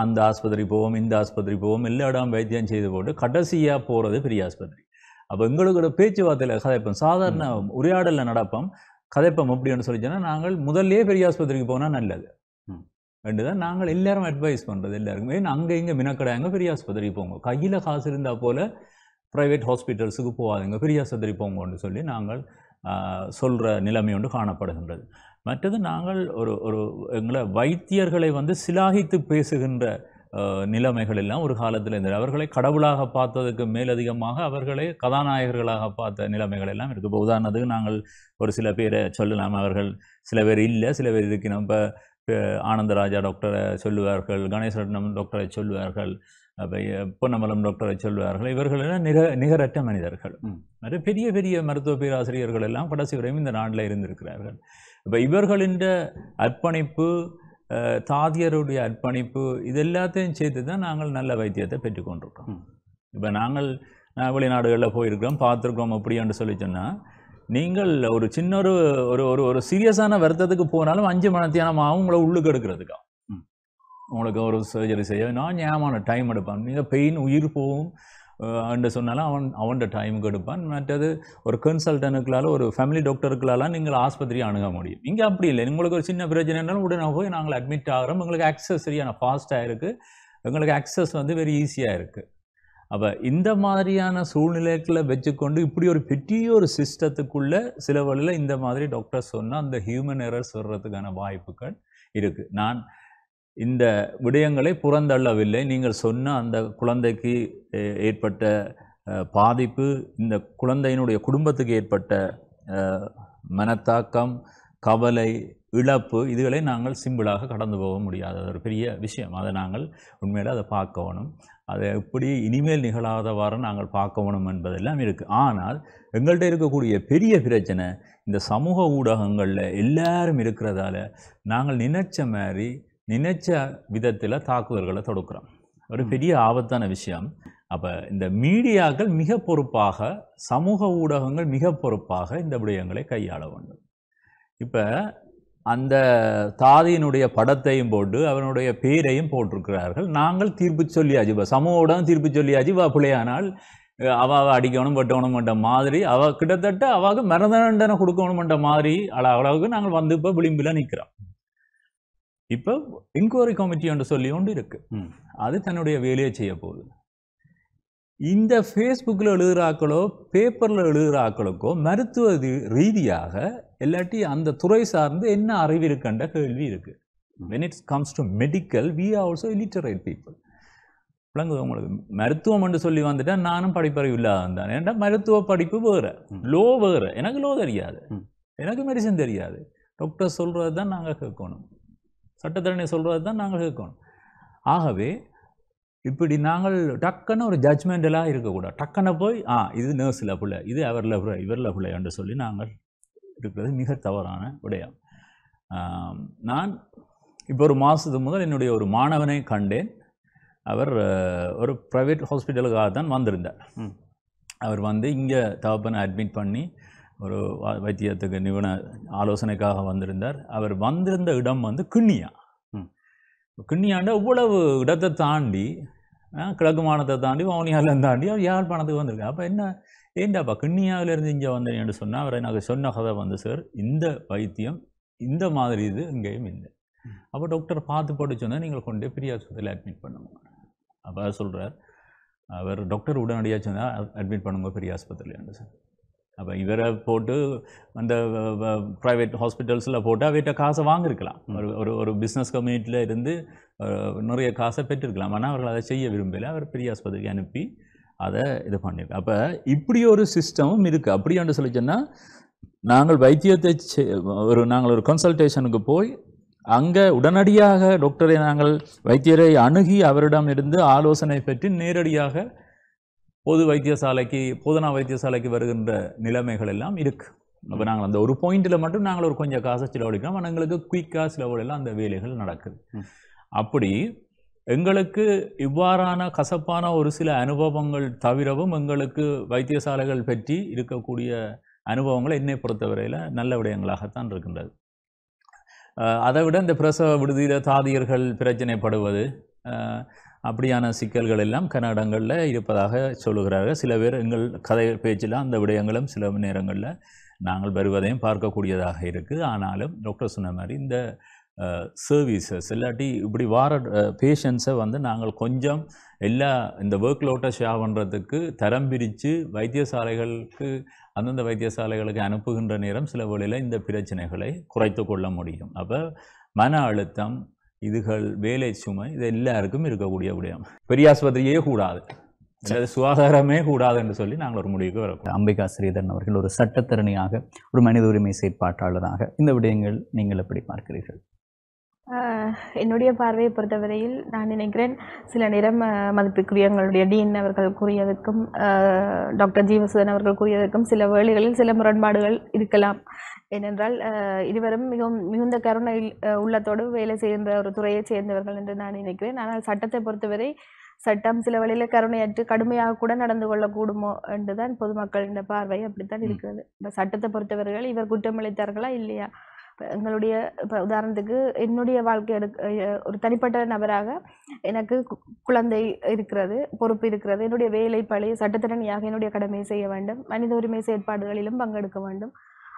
அந்த ஆஸ்பத்திரி போவோம் இந்த ஆஸ்பத்திரி போவோம் எல்லா இடம் வைத்தியம் செய்து போட்டு கடைசியாக போகிறது பெரிய ஆஸ்பத்திரி. அப்போ எங்களோட பேச்சுவார்த்தையில் கதைப்போம். சாதாரண உரையாடலில் நடப்போம். கதைப்போம் அப்படின்னு சொல்லி சொன்னால் நாங்கள் முதல்லே பெரிய ஆஸ்பத்திரிக்கு போனால் நல்லது. ம். ரெண்டு தான் நாங்கள் எல்லாரும் அட்வைஸ் பண்ணுறது எல்லாருக்குமே. அங்கே இங்கே மினக்கடாங்க பெரிய ஆஸ்பத்திரிக்கு போங்க. கையில் காசு இருந்தால் போல் ப்ரைவேட் ஹாஸ்பிட்டல்ஸுக்கு போகாதீங்க பெரிய ஆஸ்பத்திரி போங்கன்னு சொல்லி நாங்கள் சொல்கிற நிலைமை ஒன்று காணப்படுகின்றது. மற்றது நாங்கள் ஒரு ஒரு எங்களை வைத்தியர்களை வந்து சிலாகித்து பேசுகின்ற நிலைமைகள் எல்லாம் ஒரு காலத்தில் இருந்தது. அவர்களை கடவுளாக பார்த்ததுக்கு மேலதிகமாக அவர்களை கதாநாயகர்களாக பார்த்த நிலைமைகள் எல்லாம் இருக்குது. இப்போ உதாரணத்துக்கு நாங்கள் ஒரு சில பேரை சொல்லலாம். அவர்கள் சில பேர் இல்லை சில பேர் இருக்கணும் இப்போ ஆனந்தராஜா டாக்டரை சொல்லுவார்கள் கணேசரட்னம் டாக்டரை சொல்லுவார்கள் பொன்னமலம் டாக்டரை சொல்லுவார்கள் இவர்கள் எல்லாம் நிக நிகரற்ற மனிதர்கள் ம். நிறைய பெரிய பெரிய மருத்துவ பேராசிரியர்கள் எல்லாம் கடைசி வரையும் இந்த நாட்டில் இருந்திருக்கிறார்கள் இப்போ இவர்களின் அர்ப்பணிப்பு தாதியருடைய அர்ப்பணிப்பு இது எல்லாத்தையும் சேர்த்து தான் நாங்கள் நல்ல வைத்தியத்தை பெற்றுக்கொண்டிருக்கோம். இப்போ நாங்கள் வெளிநாடுகளில் போயிருக்கிறோம் பார்த்துருக்கோம் அப்படின்னு சொல்லி சொன்னால் நீங்கள் ஒரு சின்ன ஒரு ஒரு ஒரு ஒரு சீரியஸான வருத்தத்துக்கு போனாலும் அஞ்சு மணத்தியானமாகவும் உங்களை உள்ளுக்கு எடுக்கிறதுக்கா. உங்களுக்கு ஒரு சர்ஜரி செய்ய நான் ஞாபகமான டைம் எடுப்பான். நீங்கள் பெயின் உயிர் போகும். என்று சொன்னாலும் அவன் அவன்கிட்ட டைமுக்கு எடுப்பான். மற்றது ஒரு கன்சல்டனுக்களால் ஒரு ஃபேமிலி டாக்டருக்களால நீங்கள் ஆஸ்பத்திரி அணுக முடியும். இங்கே அப்படி இல்லை. உங்களுக்கு ஒரு சின்ன பிரச்சனைனாலும் உடனே போய் நாங்கள் அட்மிட் ஆகிறோம். உங்களுக்கு ஆக்சஸ் சரியான ஃபாஸ்ட்டாக இருக்குது எங்களுக்கு அக்சஸ் வந்து வெரி ஈஸியாக இருக்குது அப்போ இந்த மாதிரியான சூழ்நிலைகளை வச்சுக்கொண்டு இப்படி ஒரு பெரிய ஒரு சிஸ்டத்துக்குள்ளே சில வழியில் இந்த மாதிரி டாக்டர் சொன்னால் அந்த ஹியூமன் எரர்ஸ் வர்றதுக்கான வாய்ப்புகள் இருக்குது நான் இந்த விடயங்களை புறந்தள்ளவில்லை. நீங்கள் சொன்ன அந்த குழந்தைக்கு ஏற்பட்ட பாதிப்பு இந்த குழந்தையினுடைய குடும்பத்துக்கு ஏற்பட்ட மனத்தாக்கம் கவலை இழப்பு இதுகளை நாங்கள் சிம்பிளாக கடந்து போக முடியாது அது ஒரு பெரிய விஷயம். அதை நாங்கள் உண்மையில் அதை பார்க்கணும். அதை எப்படி இனிமேல் நிகழாதவாறு நாங்கள் பார்க்கணும் என்பதெல்லாம் இருக்குது ஆனால் எங்கள்கிட்ட இருக்கக்கூடிய பெரிய பிரச்சனை இந்த சமூக ஊடகங்களில் எல்லாரும் இருக்கிறதால நாங்கள் நினைச்ச மாதிரி நினைச்ச விதத்தில் தாக்குதல்களை தொடுக்கிறோம். ஒரு பெரிய ஆபத்தான விஷயம். அப்போ இந்த மீடியாக்கள் மிக பொறுப்பாக சமூக ஊடகங்கள் மிக பொறுப்பாக இந்த விடயங்களை கையாள வேண்டும். இப்போ அந்த தாதியினுடைய படத்தையும் போட்டு அவனுடைய பேரையும் போட்டிருக்கிறார்கள். நாங்கள் தீர்ப்பு சொல்லியாச்சு. இப்போ சமூக ஊடகம் தீர்ப்பு சொல்லியாச்சு. வா பிள்ளையானால் அஹ் அவ அவ அடிக்கணும் வெட்டணும்ன்ற மாதிரி அவ கிட்டத்தட்ட அவாவுக்கு மரண தண்டனை கொடுக்கணும்ன்ற மாதிரி அள அளவுக்கு நாங்கள் வந்து இப்போ விளிம்பில் நிற்கிறோம் இப்போ இன்கொயரி கமிட்டி என்று சொல்லி ஒன்று இருக்கு. ம். அது தன்னுடைய வேலையை செய்ய போகுது. இந்த ஃபேஸ்புக்கில் எழுதுகிறாக்களோ பேப்பரில் எழுதுகிறாக்களுக்கோ மருத்துவ ரீதியாக இல்லாட்டி அந்த துறை சார்ந்து என்ன அறிவு இருக்குன்ற கேள்வி இருக்கு. When it comes to medical we are also illiterate people. விளங்குது உங்களுக்கு. மருத்துவம் என்று சொல்லி வந்துட்டா நானும் படிப்பறிவு இல்லாதவன் தான். ஏன்டா மருத்துவ படிப்பு வேறு. லோ வேறு. எனக்கு லோ தெரியாது. எனக்கு மெடிசன் தெரியாது. டாக்டர் சொல்கிறது தான் நாங்கள் கேட்கணும். சட்டத்தரணி சொல்கிறது தான் நாங்கள் கேட்கணும். ஆகவே இப்படி நாங்கள் டக்குன்னு ஒரு ஜட்ஜ்மெண்டெல்லாம் இருக்கக்கூடாது. டக்குன்னு போய் ஆ இது நர்ஸில் பிள்ளை இது அவரில் பிள்ளை இவரில் பிள்ளை என்று சொல்லி நாங்கள் இருக்கிறது மிக தவறான விடயம். நான் இப்போ ஒரு மாதத்துக்கு முதல் என்னுடைய ஒரு மாணவனை கண்டேன். அவர் ஒரு ப்ரைவேட் ஹாஸ்பிட்டலுக்காக தான் வந்திருந்தார். அவர் வந்து இங்கே தகப்பனை அட்மிட் பண்ணி ஒரு வைத்தியத்துக்கு நிபுண ஆலோசனைக்காக வந்திருந்தார். அவர் வந்திருந்த இடம் வந்து கிண்ணியா. கிண்ணியாண்ட இவ்வளவு இடத்தை தாண்டி கிழக்கு மாநிலத்தை தாண்டி வவுனியாவில் தாண்டி அவர் யாழ்ப்பாணத்துக்கு வந்திருக்கார் அப்போ என்ன? ஏண்டாப்பா கிண்ணியாவிலேருந்து இங்கே வந்தேன்னு சொன்னால் அவர் எனக்கு சொன்ன கதை வந்து சார் இந்த வைத்தியம் இந்த மாதிரி இது இங்கேயும் இல்லை. அப்போ டாக்டர் பார்த்து போட்டு சொன்னால் நீங்கள் கொண்டு பெரிய ஆஸ்பத்திரியில் அட்மிட் பண்ணுங்க. அப்போ சொல்கிறார் அவர் டாக்டர் உடனடியாக சொன்னால் அட்மிட் பண்ணுங்க பெரிய ஆஸ்பத்திரியில் சார் அப்போ இவரை போட்டு அந்த ப்ரைவேட் ஹாஸ்பிட்டல்ஸில் போட்டு அவர்கிட்ட காசை வாங்கியிருக்கலாம் ஒரு ஒரு ஒரு பிஸ்னஸ் கம்யூனிட்டியில் இருந்து நிறைய காசை பெற்றிருக்கலாம். ஆனால் அவர்கள் அதை செய்ய விரும்பலை அவர் பெரிய ஆஸ்பத்திரிக்கு அனுப்பி அதை இது பண்ணியிருக்காங்க அப்போ இப்படி ஒரு சிஸ்டமும் இருக்குது அப்படியாண்டு சொல்லி சொன்னால் நாங்கள் வைத்தியத்தை ஒரு நாங்கள் ஒரு கன்சல்டேஷனுக்கு போய் அங்கே உடனடியாக டாக்டரை நாங்கள் வைத்தியரை அணுகி அவரிடம் இருந்து ஆலோசனை பெற்று நேரடியாக பொது வைத்தியசாலைக்கு போதனா வைத்தியசாலைக்கு வருகின்ற நிலைமைகள் எல்லாம் இருக்குது அப்போ நாங்கள் அந்த ஒரு பாயிண்டில் மட்டும் நாங்கள் ஒரு கொஞ்சம் காசை செலவழிக்கிறோம். ஆனால் எங்களுக்கு குயிக்காக செலவழிலாம் அந்த வேலைகள் நடக்குது. அப்படி எங்களுக்கு இவ்வாறான கசப்பான ஒரு சில அனுபவங்கள் தவிரவும் எங்களுக்கு வைத்தியசாலைகள் பற்றி இருக்கக்கூடிய அனுபவங்கள் என்னை பொறுத்தவரையில் நல்ல விடயங்களாகத்தான் இருக்கின்றது. அதை விட இந்த பிரசவ விடுதியில் தாதியர்கள் பிரச்சனைப்படுவது அப்படியான சிக்கல்கள் எல்லாம் கன்னடங்களில் இருப்பதாக சொல்லுகிறார்கள். சில பேர் எங்கள் கதை பேச்சில் அந்த விடயங்களும் சில நேரங்களில் நாங்கள் வருவதையும் பார்க்கக்கூடியதாக இருக்குது ஆனாலும் டாக்டர் சொன்ன மாதிரி இந்த சர்வீசஸ் இல்லாட்டி இப்படி வார பேஷண்ட்ஸை வந்து நாங்கள் கொஞ்சம் எல்லா இந்த ஒர்க் லோட்டை ஷேர் பண்ணுறதுக்கு தரம் பிரித்து வைத்தியசாலைகளுக்கு அந்தந்த வைத்தியசாலைகளுக்கு அனுப்புகின்ற நேரம் சில வழியில் இந்த பிரச்சனைகளை குறைத்து கொள்ள முடியும். அப்போ மன அழுத்தம் இதுகள் வேலை சுமை இது எல்லாருக்கும் இருக்கக்கூடிய விடயம். பெரிய ஆஸ்பத்திரியே கூடாது. அல்லது சுகாதாரமே கூடாது என்று சொல்லி நாங்கள் ஒரு முடிவுக்கு வரக்கூடாது அம்பிகா ஸ்ரீதரன் அவர்கள் ஒரு சட்டத்தரணியாக ஒரு மனித உரிமை செயற்பாட்டாளராக இந்த விடயங்கள் நீங்கள் எப்படி பார்க்கிறீர்கள்? என்னுடைய பார்வையை பொறுத்தவரையில் நான் நினைக்கிறேன் சில நேரம் ஆஹ் மதிப்புக்குரிய எங்களுடைய டீன் அவர்கள் கூறியதற்கும் டாக்டர் ஜீவசுதன் அவர்கள் கூறியதற்கும் சில வேளைகளில் சில முரண்பாடுகள் இருக்கலாம். ஏனென்றால் இருவரும் மிகவும் மிகுந்த கருணை உள்ளத்தோடு வேலை செய்கின்ற ஒரு துறையைச் சேர்ந்தவர்கள் என்று நான் நினைக்கிறேன். ஆனால் சட்டத்தை பொறுத்தவரை சட்டம் சில வழியில் கருணையற்று கடுமையாக கூட நடந்து கொள்ளக்கூடுமோ என்றுதான் பொதுமக்களின் பார்வை அப்படித்தான். இருக்கிறது. இப்போ சட்டத்தை பொறுத்தவர்கள் இவர் குற்றமளித்தார்களா இல்லையா? எங்களுடைய இப்போ உதாரணத்துக்கு என்னுடைய வாழ்க்கை எடுக்க ஒரு தனிப்பட்ட நபராக எனக்கு கு- குழந்தை இருக்கிறது பொறுப்பு இருக்கிறது. என்னுடைய வேலை பழி சட்டத்திறனியாக என்னுடைய கடமையை செய்ய வேண்டும். மனித உரிமை செயற்பாடுகளிலும் பங்கெடுக்க வேண்டும்.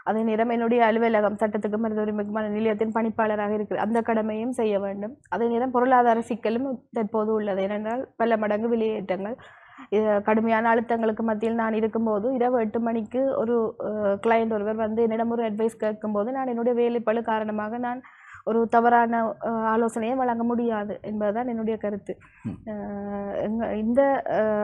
அதே நேரம் என்னுடைய அலுவலகம் சட்டத்துக்கு மனித உரிமைக்குமான நிலையத்தின் பணிப்பாளராக இருக்கிற அந்த கடமையும் செய்ய வேண்டும். அதே நேரம் பொருளாதார சிக்கலும் தற்போது உள்ளது. ஏனென்றால் பல மடங்கு வெளியேற்றங்கள் கடுமையான அழுத்தங்களுக்கு மத்தியில் நான் இருக்கும்போது இரவு எட்டு மணிக்கு ஒரு கிளையண்ட் ஒருவர் வந்து என்னிடம் ஒரு அட்வைஸ் கேட்கும்போது நான் என்னுடைய வேலைப்பளு காரணமாக நான் ஒரு தவறான ஆலோசனையை வழங்க முடியாது என்பதுதான் என்னுடைய கருத்து. இந்த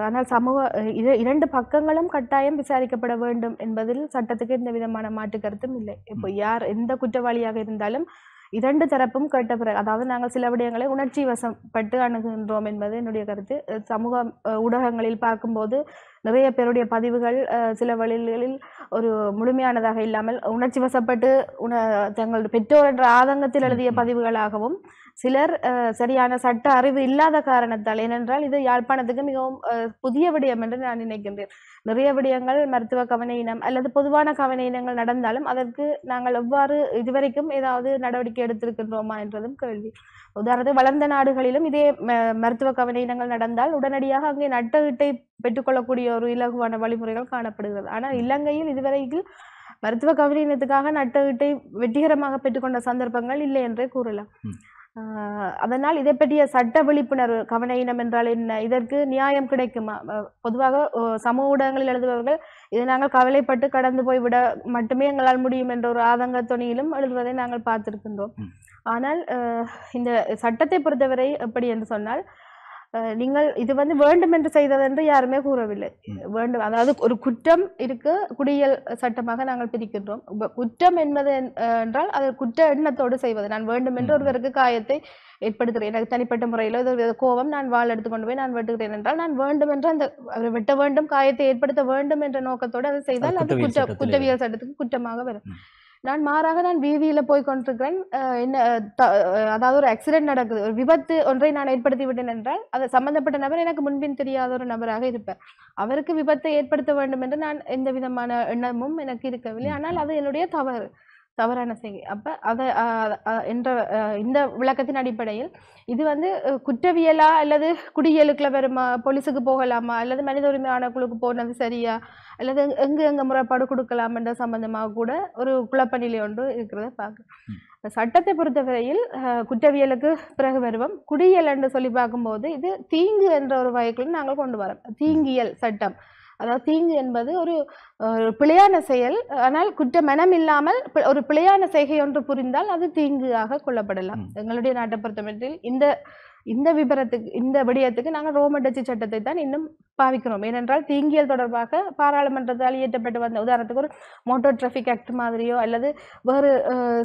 ஆனால் சமூக இர- இரண்டு பக்கங்களும் கட்டாயம் விசாரிக்கப்பட வேண்டும் என்பதில் சட்டத்துக்கு எந்த விதமான மாற்று கருத்தும் இல்லை. இப்போ யார் எந்த குற்றவாளியாக இருந்தாலும் இரண்டு தரப்பும் கேட்ட பிறகு அதாவது நாங்கள் சில விடயங்களை உணர்ச்சி வசப்பட்டு அணுகுகின்றோம் என்பது என்னுடைய கருத்து சமூக ஊடகங்களில் பார்க்கும்போது நிறைய பேருடைய பதிவுகள் சில வழிகளில் ஒரு முழுமையானதாக இல்லாமல் உணர்ச்சி வசப்பட்டு உண தங்கள் பெற்றோர் என்ற ஆதங்கத்தில் எழுதிய. பதிவுகளாகவும் சிலர் அஹ், சரியான சட்ட அறிவு இல்லாத காரணத்தால் ஏனென்றால் இது யாழ்ப்பாணத்துக்கு மிகவும் அஹ், புதிய விடயம் என்று நான் நினைக்கின்றேன். நிறைய விடயங்கள் மருத்துவ கவன இனம் அல்லது பொதுவான கவன இனங்கள் நடந்தாலும் அதற்கு நாங்கள் எவ்வாறு இதுவரைக்கும் ஏதாவது நடவடிக்கை எடுத்திருக்கின்றோமா என்றதும் கேள்வி. உதாரணத்துக்கு வளர்ந்த நாடுகளிலும் இதே மருத்துவ கவன இனங்கள் நடந்தால் உடனடியாக அங்கே நட்ட பெற்றுக்கொள்ளக்கூடிய ஒரு இலகுவான வழிமுறைகள் காணப்படுகிறது. ஆனால் இலங்கையில் இதுவரைக்கும் மருத்துவ கவன இனத்துக்காக நட்ட வெற்றிகரமாக பெற்றுக்கொண்ட சந்தர்ப்பங்கள் இல்லை என்றே கூறலாம். அதனால் இதை பற்றிய சட்ட விழிப்புணர்வு கவன இனம் என்றால் என்ன? இதற்கு நியாயம் கிடைக்குமா? பொதுவாக சமூக ஊடகங்களில் எழுதுபவர்கள் இதை நாங்கள் கவலைப்பட்டு கடந்து போய் விட மட்டுமே எங்களால் முடியும் என்ற ஒரு ஆதங்க துணியிலும் எழுதுவதை நாங்கள் பார்த்திருக்கின்றோம். ஆனால் அஹ் இந்த சட்டத்தை பொறுத்தவரை எப்படி என்று சொன்னால் நீங்கள் இது வந்து வேண்டும் என்று செய்தது என்று யாருமே கூறவில்லை. வேண்டும் அதாவது ஒரு குற்றம் இருக்கு குடியியல் சட்டமாக நாங்கள் பிரிக்கின்றோம் குற்றம் என்பது என்றால் அது குற்ற எண்ணத்தோடு செய்வது நான் வேண்டும் என்று. ஒருவருக்கு காயத்தை ஏற்படுத்துகிறேன் எனக்கு தனிப்பட்ட முறையில் ஒரு கோபம் நான் வாள் எடுத்துக்கொண்டு போய் நான் வெட்டுகிறேன் என்றால் நான் வேண்டும் என்று அந்த அவரை வெட்ட வேண்டும் காயத்தை ஏற்படுத்த வேண்டும் என்ற நோக்கத்தோடு அதை செய்தால் அது குற்ற குற்றவியல் சட்டத்துக்கு குற்றமாக வரும். நான் மாறாக நான் வீதியில போய் கொண்டிருக்கிறேன். என்ன அதாவது ஒரு ஆக்சிடென்ட் நடக்குது. ஒரு விபத்து ஒன்றை நான் ஏற்படுத்தி விட்டேன் என்றால் அது சம்பந்தப்பட்ட நபர் எனக்கு முன்பின் தெரியாத ஒரு நபராக இருப்பார். அவருக்கு விபத்தை ஏற்படுத்த வேண்டும் என்று நான் எந்த விதமான எண்ணமும் எனக்கு இருக்கவில்லை. ஆனால் அது என்னுடைய தவறு. தவறான செய்கை. அப்ப அதை என்ற இந்த விளக்கத்தின் அடிப்படையில் இது வந்து குற்றவியலா அல்லது குடியியலுக்குள்ள வருமா போலீஸுக்கு போகலாமா அல்லது மனித உரிமை ஆணைக்குழுக்கு போனது சரியா அல்லது எங்க- எங்க முறைப்பாடு கொடுக்கலாம் என்ற சம்பந்தமாக கூட ஒரு குழப்பநிலை ஒன்று இருக்கிறத பார்க்க சட்டத்தை பொறுத்தவரையில் குற்றவியலுக்கு பிறகு வருவோம். குடியியல் என்று சொல்லி பார்க்கும்போது இது தீங்கு என்ற ஒரு வகைக்குள்ள நாங்கள் கொண்டு வரோம். தீங்கியல் சட்டம். அதாவது தீங்கு என்பது ஒரு பிழையான செயல். ஆனால் குற்ற மனம் இல்லாமல் ஒரு பிழையான செய்கை ஒன்று புரிந்தால் அது தீங்குயாக கொள்ளப்படலாம். எங்களுடைய நாட்டை பொறுத்தமட்டில் இந்த இந்த விபரத்துக்கு இந்த விடயத்துக்கு நாங்கள் ரோம டச்சு சட்டத்தை தான் இன்னும் பாவிக்கிறோம். ஏனென்றால் தீங்கியல் தொடர்பாக பாராளுமன்றத்தால் இயற்றப்பட்டு வந்த உதாரணத்துக்கு ஒரு மோட்டார் டிராஃபிக் ஆக்ட் மாதிரியோ அல்லது வேறு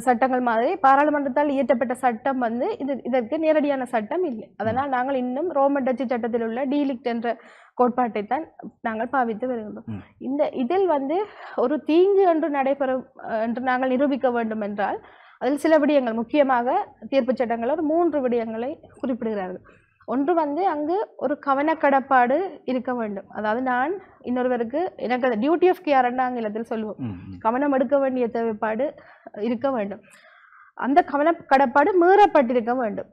சட்டங்கள் மாதிரி பாராளுமன்றத்தால் இயற்றப்பட்ட சட்டம் வந்து இது இதற்கு நேரடியான சட்டம் இல்லை. அதனால் நாங்கள் இன்னும் ரோமன் டச்சு சட்டத்தில் உள்ள டீலிக்ட் என்ற கோட்பாட்டை தான் நாங்கள் பாவித்து வருகின்றோம். இந்த இதில் வந்து ஒரு தீங்கு என்று நடைபெறும் என்று நாங்கள் நிரூபிக்க வேண்டும் என்றால் அதில் சில விடயங்கள் முக்கியமாக தீர்ப்பு சட்டங்கள் ஒரு மூன்று விடயங்களை குறிப்பிடுகிறார்கள். ஒன்று வந்து அங்கு ஒரு கவனக்கடப்பாடு இருக்க வேண்டும். அதாவது நான் இன்னொருவருக்கு எனக்கு டியூட்டி ஆஃப் கேர் ஆங்கிலத்தில் சொல்லுவோம். கவனம் எடுக்க வேண்டிய தேவைப்பாடு இருக்க வேண்டும். அந்த கவன கடப்பாடு மீறப்பட்டிருக்க வேண்டும்.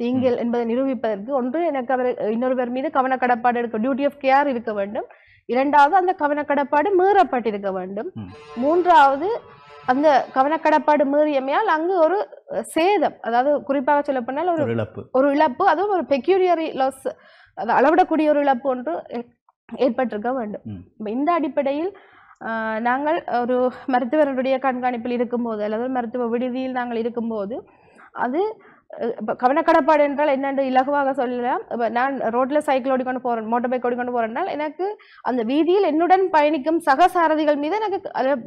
தீங்கியல் என்பதை நிரூபிப்பதற்கு ஒன்று எனக்கு அவர் இன்னொருவர் மீது கவன கடப்பாடு எடுக்க டியூட்டி ஆஃப் கேர் இருக்க வேண்டும். இரண்டாவது அந்த கவன கடப்பாடு மீறப்பட்டிருக்க வேண்டும். மூன்றாவது அந்த கவனக்கடப்பாடு மீறியமையால் அங்கு ஒரு சேதம் அதாவது குறிப்பாக சொல்லப்போனால் ஒரு ஒரு இழப்பு. ஒரு இழப்பு அதுவும் ஒரு பெக்யூரியரி லாஸ் அது அளவிடக்கூடிய ஒரு இழப்பு ஒன்று ஏற்- ஏற்பட்டிருக்க வேண்டும். இந்த அடிப்படையில் ஆஹ், நாங்கள் ஒரு மருத்துவருடைய கண்காணிப்பில் இருக்கும்போது அல்லது மருத்துவ விடுதியில் நாங்கள் இருக்கும்போது அது இப்ப கவனக்கடப்பாடு என்றால் என்னென்று இலகுவாக சொல்லலாம் இப்ப நான் ரோட்ல சைக்கிள் ஓடிக்கொண்டு போறேன் மோட்டார் பைக் ஓடிக்கொண்டு போறேன்னால் எனக்கு அந்த வீதியில் என்னுடன் பயணிக்கும் சக சாரதிகள் மீது எனக்கு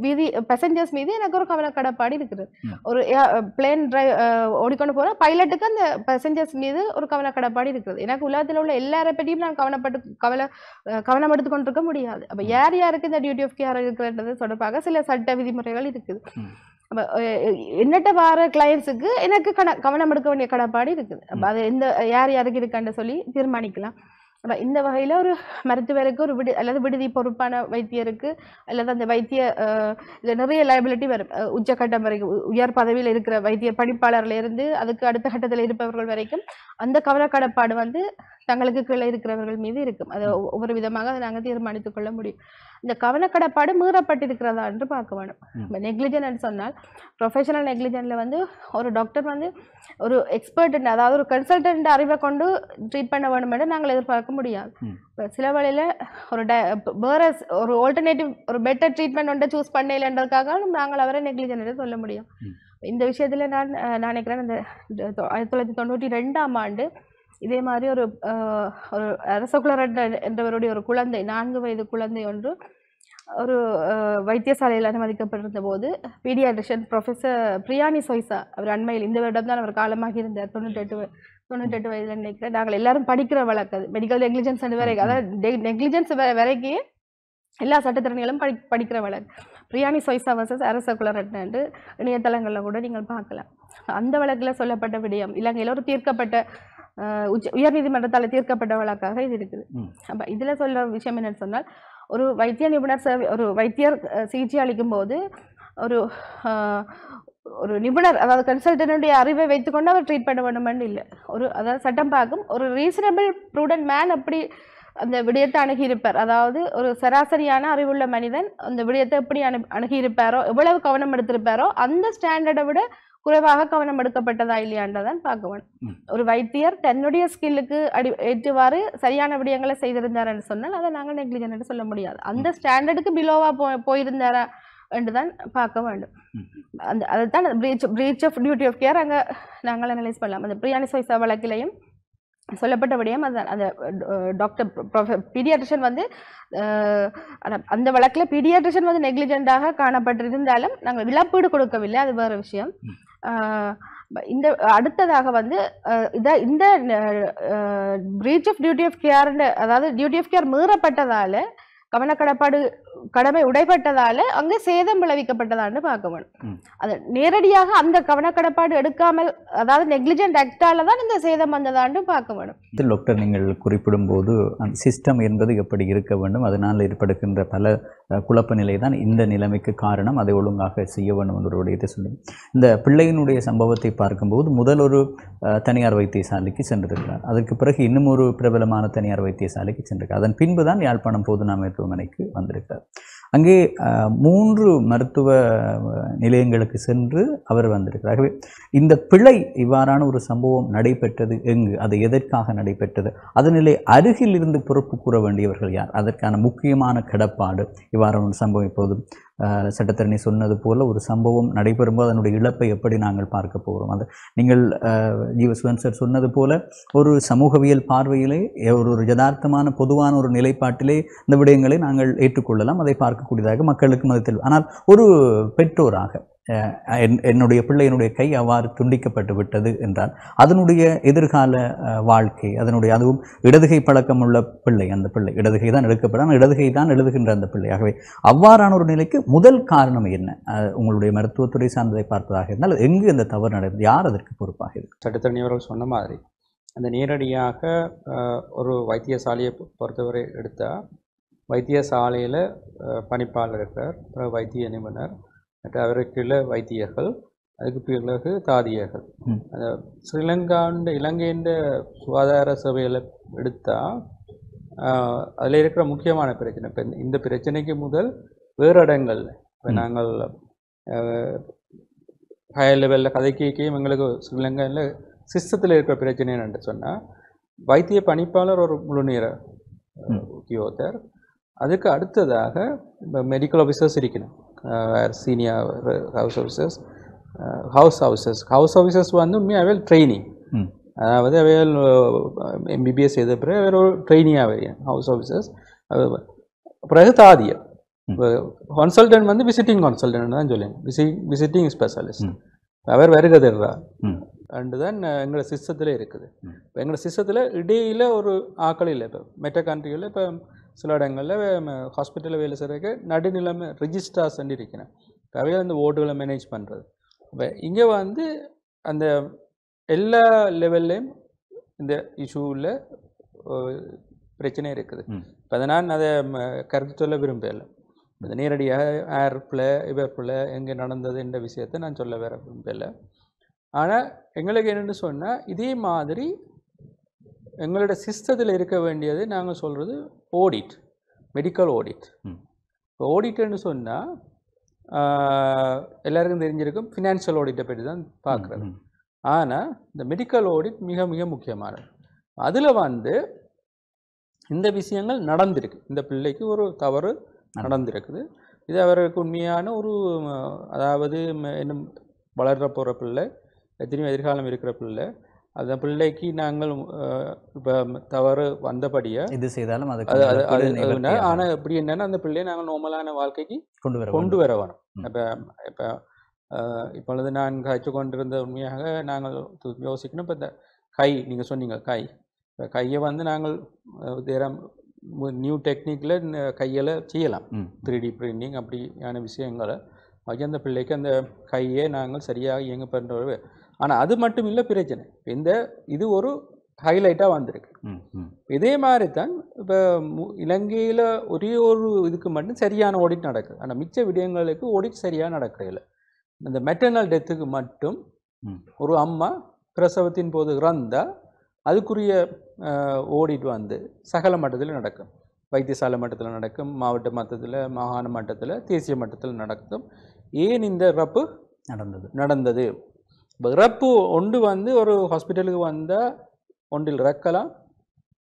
வீதி பேசஞ்சர்ஸ் மீது எனக்கு ஒரு கவனக்கடப்பாடு இருக்குது. ஒரு பிளேன் டிரைவ் ஓடிக்கொண்டு போற பைலட்டுக்கு அந்த பேசஞ்சர்ஸ் மீது ஒரு கவனக்கடப்பாடு இருக்குது எனக்கு உலகத்தில் உள்ள எல்லாரை பற்றியும் நான் கவனப்பட்டு கவலை கவனம் எடுத்துக்கொண்டிருக்க முடியாது. அப்ப யார் யாருக்கு இந்த டியூட்டி ஆஃப் கேர் இருக்கிறது? தொடர்பாக சில சட்ட விதிமுறைகள் இருக்குது. அப்ப என்னட்ட வர கிளையன்ஸுக்கு எனக்கு கண கவனம் எடுக்க வேண்டிய கடப்பாடு இருக்குது. அப்ப அது எந்த யார் யாருக்கு இருக்கான்னு சொல்லி தீர்மானிக்கலாம். அப்ப இந்த வகையில ஒரு மருத்துவருக்கு ஒரு விடு அல்லது விடுதி பொறுப்பான வைத்தியருக்கு அல்லது அந்த வைத்திய இதுல நிறைய லைபிலிட்டி வரும். உச்சக்கட்டம் வரைக்கும் உயர் பதவியில் இருக்கிற வைத்திய பணிப்பாளர்ல இருந்து அதுக்கு அடுத்த கட்டத்தில் இருப்பவர்கள் வரைக்கும் அந்த கவனக்கடப்பாடு வந்து தங்களுக்கு கீழே இருக்கிறவர்கள் மீது இருக்கும் அது ஒவ்வொ- ஒவ்வொரு விதமாக அதை நாங்கள் தீர்மானித்துக் கொள்ள முடியும் இந்த கவனக்கடப்பாடு மீறப்பட்டிருக்கிறதா என்று பார்க்க வேணும் ம். இப்போ நெக்லிஜென்ட் சொன்னால் ப்ரொஃபஷனல் நெக்லிஜென்ட்ல வந்து ஒரு டாக்டர் வந்து ஒரு எக்ஸ்பர்ட் அதாவது ஒரு கன்சல்டன்ட் அறிவை கொண்டு ட்ரீட் பண்ண வேணும் என்று நாங்கள் எதிர்பார்க்க முடியாது. இப்போ சில வழியில் ஒரு ட வேற ஒரு ஆல்டர்னேட்டிவ் ஒரு பெட்டர் ட்ரீட்மெண்ட் ஒன்றை சூஸ் பண்ணலைன்றதுக்காக நாங்கள் அவரை நெக்லிஜென்ட் சொல்ல முடியும். இந்த விஷயத்தில் நான் நினைக்கிறேன் இந்த இந்த தொ- ஆயிரத்தி தொள்ளாயிரத்தி தொண்ணூற்றி ரெண்டாம் ஆண்டு இதே மாதிரி ஒரு ஒரு அரசகுலரட் என்றவருடைய ஒரு குழந்தை நான்கு வயது குழந்தை ஒன்று ஒரு வைத்தியசாலையில் அனுமதிக்கப்பட்டிருந்த போது பீடியாட்ரிஷியன் ப்ரொஃபஸர் பிரியாணி சொய்சா அவர் அண்மையில் இந்த வருடம் தான் அவர் காலமாகி இருந்தார் தொண்ணூற்றெட்டு தொண்ணூற்றெட்டு வயதில் நினைக்கிறேன். நாங்கள் எல்லாரும் படிக்கிற வழக்கு அது. மெடிக்கல் நெக்லிஜென்ஸ் வரைக்கும் அதாவது நெக்லிஜென்ஸ் வரைக்கும் எல்லா சட்டத்திறனிகளும் படி படிக்கிற வழக்கு. பிரியாணி சொய்சா வர்சஸ் அரச குலரட்னு இணையதளங்களில் கூட நீங்கள் பார்க்கலாம். அந்த வழக்கில் சொல்லப்பட்ட விடயம் இலங்கையில் ஒரு தீர்க்கப்பட்ட அஹ், உச்ச உயர்நீதிமன்றத்தால் தீர்க்கப்பட்ட வழக்காக இது இருக்குது. அப்போ இதில் சொல்ல விஷயம் என்னன்னு சொன்னால் ஒரு வைத்திய நிபுணர் சேவை ஒரு வைத்தியர் சிகிச்சை அளிக்கும் போது ஒரு ஒரு நிபுணர் அதாவது கன்சல்டனுடைய அறிவை வைத்துக்கொண்டு அவர் ட்ரீட் பண்ண வேண்டுமென்னு இல்லை. ஒரு அதாவது சட்டம் பார்க்கும் ஒரு ரீசனபிள் ப்ரூடன்ட் மேன் அப்படி அந்த விடயத்தை அணுகியிருப்பார். அதாவது ஒரு சராசரியான அறிவுள்ள மனிதன் அந்த விடயத்தை எப்படி அணு அணுகியிருப்பாரோ எவ்வளவு கவனம் எடுத்திருப்பாரோ அந்த ஸ்டாண்டர்டை விட குறைவாக கவனம் எடுக்கப்பட்டதா இல்லையான்றதான் பார்க்க வேணும். ம். ஒரு வைத்தியர் தன்னுடைய ஸ்கில்லுக்கு அடி ஏற்றுவாறு சரியான விடயங்களை செய்திருந்தாருன்னு சொன்னால் அதை நாங்கள் நெக்லிஜென்ட் சொல்ல முடியாது. அந்த ஸ்டாண்டர்டுக்கு பிலோவா போ போயிருந்தாரா என்று தான் பார்க்க வேண்டும். அந்த அதுதான் breach breach of duty of care அங்கே நாங்கள் அனலைஸ் பண்ணலாம். அந்த பிரியாணி சொய்சா வழக்கிலையும் சொல்லப்பட்ட விடயம் அதுதான். அந்த டாக்டர் பீடியாட்ரிஷியன் வந்து அஹ், அந்த- வழக்கில் பீடியாட்ரிஷியன் வந்து நெக்லிஜென்ட்டாக காணப்பட்டிருந்தாலும் நாங்கள் இழப்பீடு கொடுக்கவில்லை. அது வேறு விஷயம். இந்த அடுத்ததாக வந்து இதை இந்த பிரீச் ஆஃப் டியூட்டி ஆஃப் கேர்னு அதாவது டியூட்டி ஆஃப் கேர் மீறப்பட்டதால் கவனக்கடப்பாடு கடமை உடைப்பட்டதால அங்கே சேதம் விளைவிக்கப்பட்டதான்னு பார்க்க வேணும். அது நேரடியாக அந்த கவனக்கடப்பாடு எடுக்காமல் அதாவது நெக்லிஜென்ட் ஆக்டால தான் இந்த சேதம் வந்ததான்னு பார்க்க வேணும். டாக்டர் நீங்கள் குறிப்பிடும்போது அந்த சிஸ்டம் என்பது எப்படி இருக்க வேண்டும் அதனால் ஏற்படுகின்ற பல குழப்ப நிலை தான் இந்த நிலைமைக்கு காரணம். அதை ஒழுங்காக செய்ய வேண்டும் என்ற விடயத்தை சொல்லி இந்த பிள்ளையினுடைய சம்பவத்தை பார்க்கும்போது முதல் ஒரு தனியார் வைத்தியசாலைக்கு சென்றிருக்கிறார். அதற்கு பிறகு இன்னும் ஒரு பிரபலமான தனியார் வைத்தியசாலைக்கு சென்றிருக்கிறார். அதன் பின்பு தான் யாழ்ப்பாணம் போதுனா மருத்துவமனைக்கு வந்திருக்கிறார் அங்கே மூன்று மருத்துவ நிலையங்களுக்கு சென்று அவர் வந்திருக்கிறார். ஆகவே இந்த பிழை இவ்வாறான ஒரு சம்பவம் நடைபெற்றது எங்கு? அது எதற்காக நடைபெற்றது? அதனிலே அருகில் இருந்து பொறுப்பு கூற வேண்டியவர்கள் யார்? அதற்கான முக்கியமான கடப்பாடு இவ்வாறான ஒரு சம்பவம் இப்போது சட்டத்தரணி சொன்னது போல ஒரு சம்பவம் நடைபெறும்போது அதனுடைய இழப்பை எப்படி நாங்கள் பார்க்க போகிறோம்? அந்த நீங்கள் அஹ், ஜீவசுவன் சார் சொன்னது போல ஒரு சமூகவியல் பார்வையிலே ஒரு ஒரு யதார்த்தமான பொதுவான ஒரு நிலைப்பாட்டிலே இந்த விடயங்களை நாங்கள் ஏற்றுக்கொள்ளலாம். அதை பார்க்கக்கூடியதாக மக்களுக்கு மதத்தில். ஆனால் ஒரு பெற்றோராக என்னுடைய பிள்ளையினுடைய கை அவ்வாறு துண்டிக்கப்பட்டு விட்டது என்றால் அதனுடைய எதிர்கால வாழ்க்கை அதனுடைய அதுவும் இடதுகை பழக்கம் உள்ள பிள்ளை அந்த பிள்ளை இடதுகை தான் எடுக்கப்படும். இடதுகை தான் எழுதுகின்ற அந்த பிள்ளை. ஆகவே அவ்வாறான ஒரு நிலைக்கு முதல் காரணம் என்ன? உங்களுடைய மருத்துவத்துறை சார்ந்ததை பார்ப்பதாக இருந்தால் எங்கு இந்த தவறு நடந்தது யார் அதற்கு பொறுப்பாக இருக்கு? சட்டத்தரணி அவர்கள் சொன்ன மாதிரி அந்த நேரடியாக ஒரு வைத்தியசாலையை பொறுத்தவரை எடுத்தால் வைத்தியசாலையில் பணிப்பாளர் இருக்கார் வைத்திய நிபுணர் மற்ற அவருக்குள்ள வைத்தியர்கள் அதுக்கு பிறகு தாதியர்கள். அந்த ஸ்ரீலங்காண்ட இலங்கையின் சுகாதார சேவையில் எடுத்தால் அதில் இருக்கிற முக்கியமான பிரச்சனை இப்போ இந்த பிரச்சனைக்கு முதல் வேறு இடங்கள்ல இப்போ. நாங்கள் ஹையர் லெவலில் கதைக்கையும் எங்களுக்கு ஸ்ரீலங்காவில் சிஸ்டத்தில் இருக்கிற பிரச்சனை என்னன்னு சொன்னால் வைத்திய பணிப்பாளர் ஒரு முழு நேர ம். உத்தியோகத்தர் அதுக்கு அடுத்ததாக இப்போ மெடிக்கல் ஆஃபீஸர்ஸ் இருக்கணும் senior house officers house officers house officers வந்து உண்மையாகவே ட்ரைனிங். அதாவது அவைகள் எம்பிபிஎஸ் செய்த பிறகு அவர் ஒரு ட்ரைனியாக ஹவுஸ் ஆஃபீஸர்ஸ் பிறகு தாதியர். கன்சல்டன்ட் வந்து விசிட்டிங் கன்சல்டன்ட் தான் சொல்லுங்க விசி விசிட்டிங் ஸ்பெஷலிஸ்ட். அவர் வருகதர்றா ம். அண்டு தான் எங்களோட சிஸ்டத்தில் இருக்குது. இப்போ எங்களோட சிஸ்டத்தில் இடையில ஒரு ஆக்கள் இல்லை இப்போ மெட்ட கண்ட்ரிகளில் இப்போ சில இடங்களில் ஹாஸ்பிட்டலில் வேலை செய்கிறதுக்கு நடுநிலைமை ரிஜிஸ்டார்ஸ் இருக்கிறேன். அவையே அந்த ஓட்டுகளை மேனேஜ் பண்ணுறது இப்போ இங்கே வந்து அந்த எல்லா லெவல்லையும் இந்த இஷ்யூவில் பிரச்சனை இருக்குது. இப்போ அதை நான் அதை கருத்து சொல்ல விரும்பல இது நேரடியாக ஏர்ப்பில் இவர்ப்பில் எங்கே நடந்தது என்ற விஷயத்தை நான் சொல்ல வர விரும்பல ஆனால் எங்களுக்கு என்னென்னு சொன்னால் இதே மாதிரி எங்களோட சிஸ்டத்தில் இருக்க வேண்டியது நாங்கள் சொல்கிறது ஓடிட் மெடிக்கல் ஓடிட். இப்போ ஓடிட்டுன்னு சொன்னால் எல்லாருக்கும் தெரிஞ்சிருக்கும் ஃபினான்ஷியல் ஆடிட்டை பற்றி தான் பார்க்குறது. ஆனால் இந்த மெடிக்கல் ஆடிட் மிக மிக முக்கியமானது. அதில் வந்து இந்த விஷயங்கள் நடந்திருக்கு. இந்த பிள்ளைக்கு ஒரு தவறு நடந்திருக்குது. இது அவருக்கு உண்மையான ஒரு அதாவது இன்னும் வளர்ற போகிற பிள்ளை எத்தனையோ எதிர்காலம் இருக்கிற பிள்ளை அந்த பிள்ளைக்கு நாங்கள் இப்போ தவறு வந்தபடியே இது செய்தாலும் அது அது அது. ஆனால் எப்படி என்னன்னா அந்த பிள்ளையை நாங்கள் நார்மலான வாழ்க்கைக்கு கொண்டு வர கொண்டு வர வேணும். ம். இப்போ இப்போ இப்பொழுது நான் காய்ச்சி கொண்டிருந்த உண்மையாக நாங்கள் யோசிக்கணும். இப்போ இந்த கை நீங்கள் சொன்னீங்க கை. இப்போ கையை வந்து நாங்கள் தேரம் நியூ டெக்னிக்கில் கையில் செய்யலாம். த்ரீ டி பிரிண்டிங் அப்படியான விஷயங்களை. வச்சு அந்த பிள்ளைக்கு அந்த கையை நாங்கள் சரியாக இயங்க பண்ணுறது ஆனால் அது மட்டும் இல்லை பிரச்சனை. இந்த இது ஒரு ஹைலைட்டாக வந்திருக்கு. இதே மாதிரி தான் இப்போ இலங்கையில் ஒரே ஒரு இதுக்கு மட்டும் சரியான ஆடிட் நடக்குது. ஆனால் மிச்ச விடயங்களுக்கு ஆடிட் சரியாக நடக்கிறதில்ல. இந்த மெட்டர்னல் டெத்துக்கு மட்டும். ஒரு அம்மா பிரசவத்தின் போது இறந்தால் அதுக்குரிய ஓடிட் வந்து சகல மட்டத்தில் நடக்கும். வைத்தியசாலை மட்டத்தில் நடக்கும் மாவட்ட மட்டத்தில் மாகாண மட்டத்தில் தேசிய மட்டத்தில் நடக்கும். ஏன் இந்த இறப்பு நடந்தது? நடந்தது? இறப்பு ஒன்று வந்து ஒரு ஹாஸ்பிட்டலுக்கு வந்தால் ஒன்றில் இறக்கலாம்.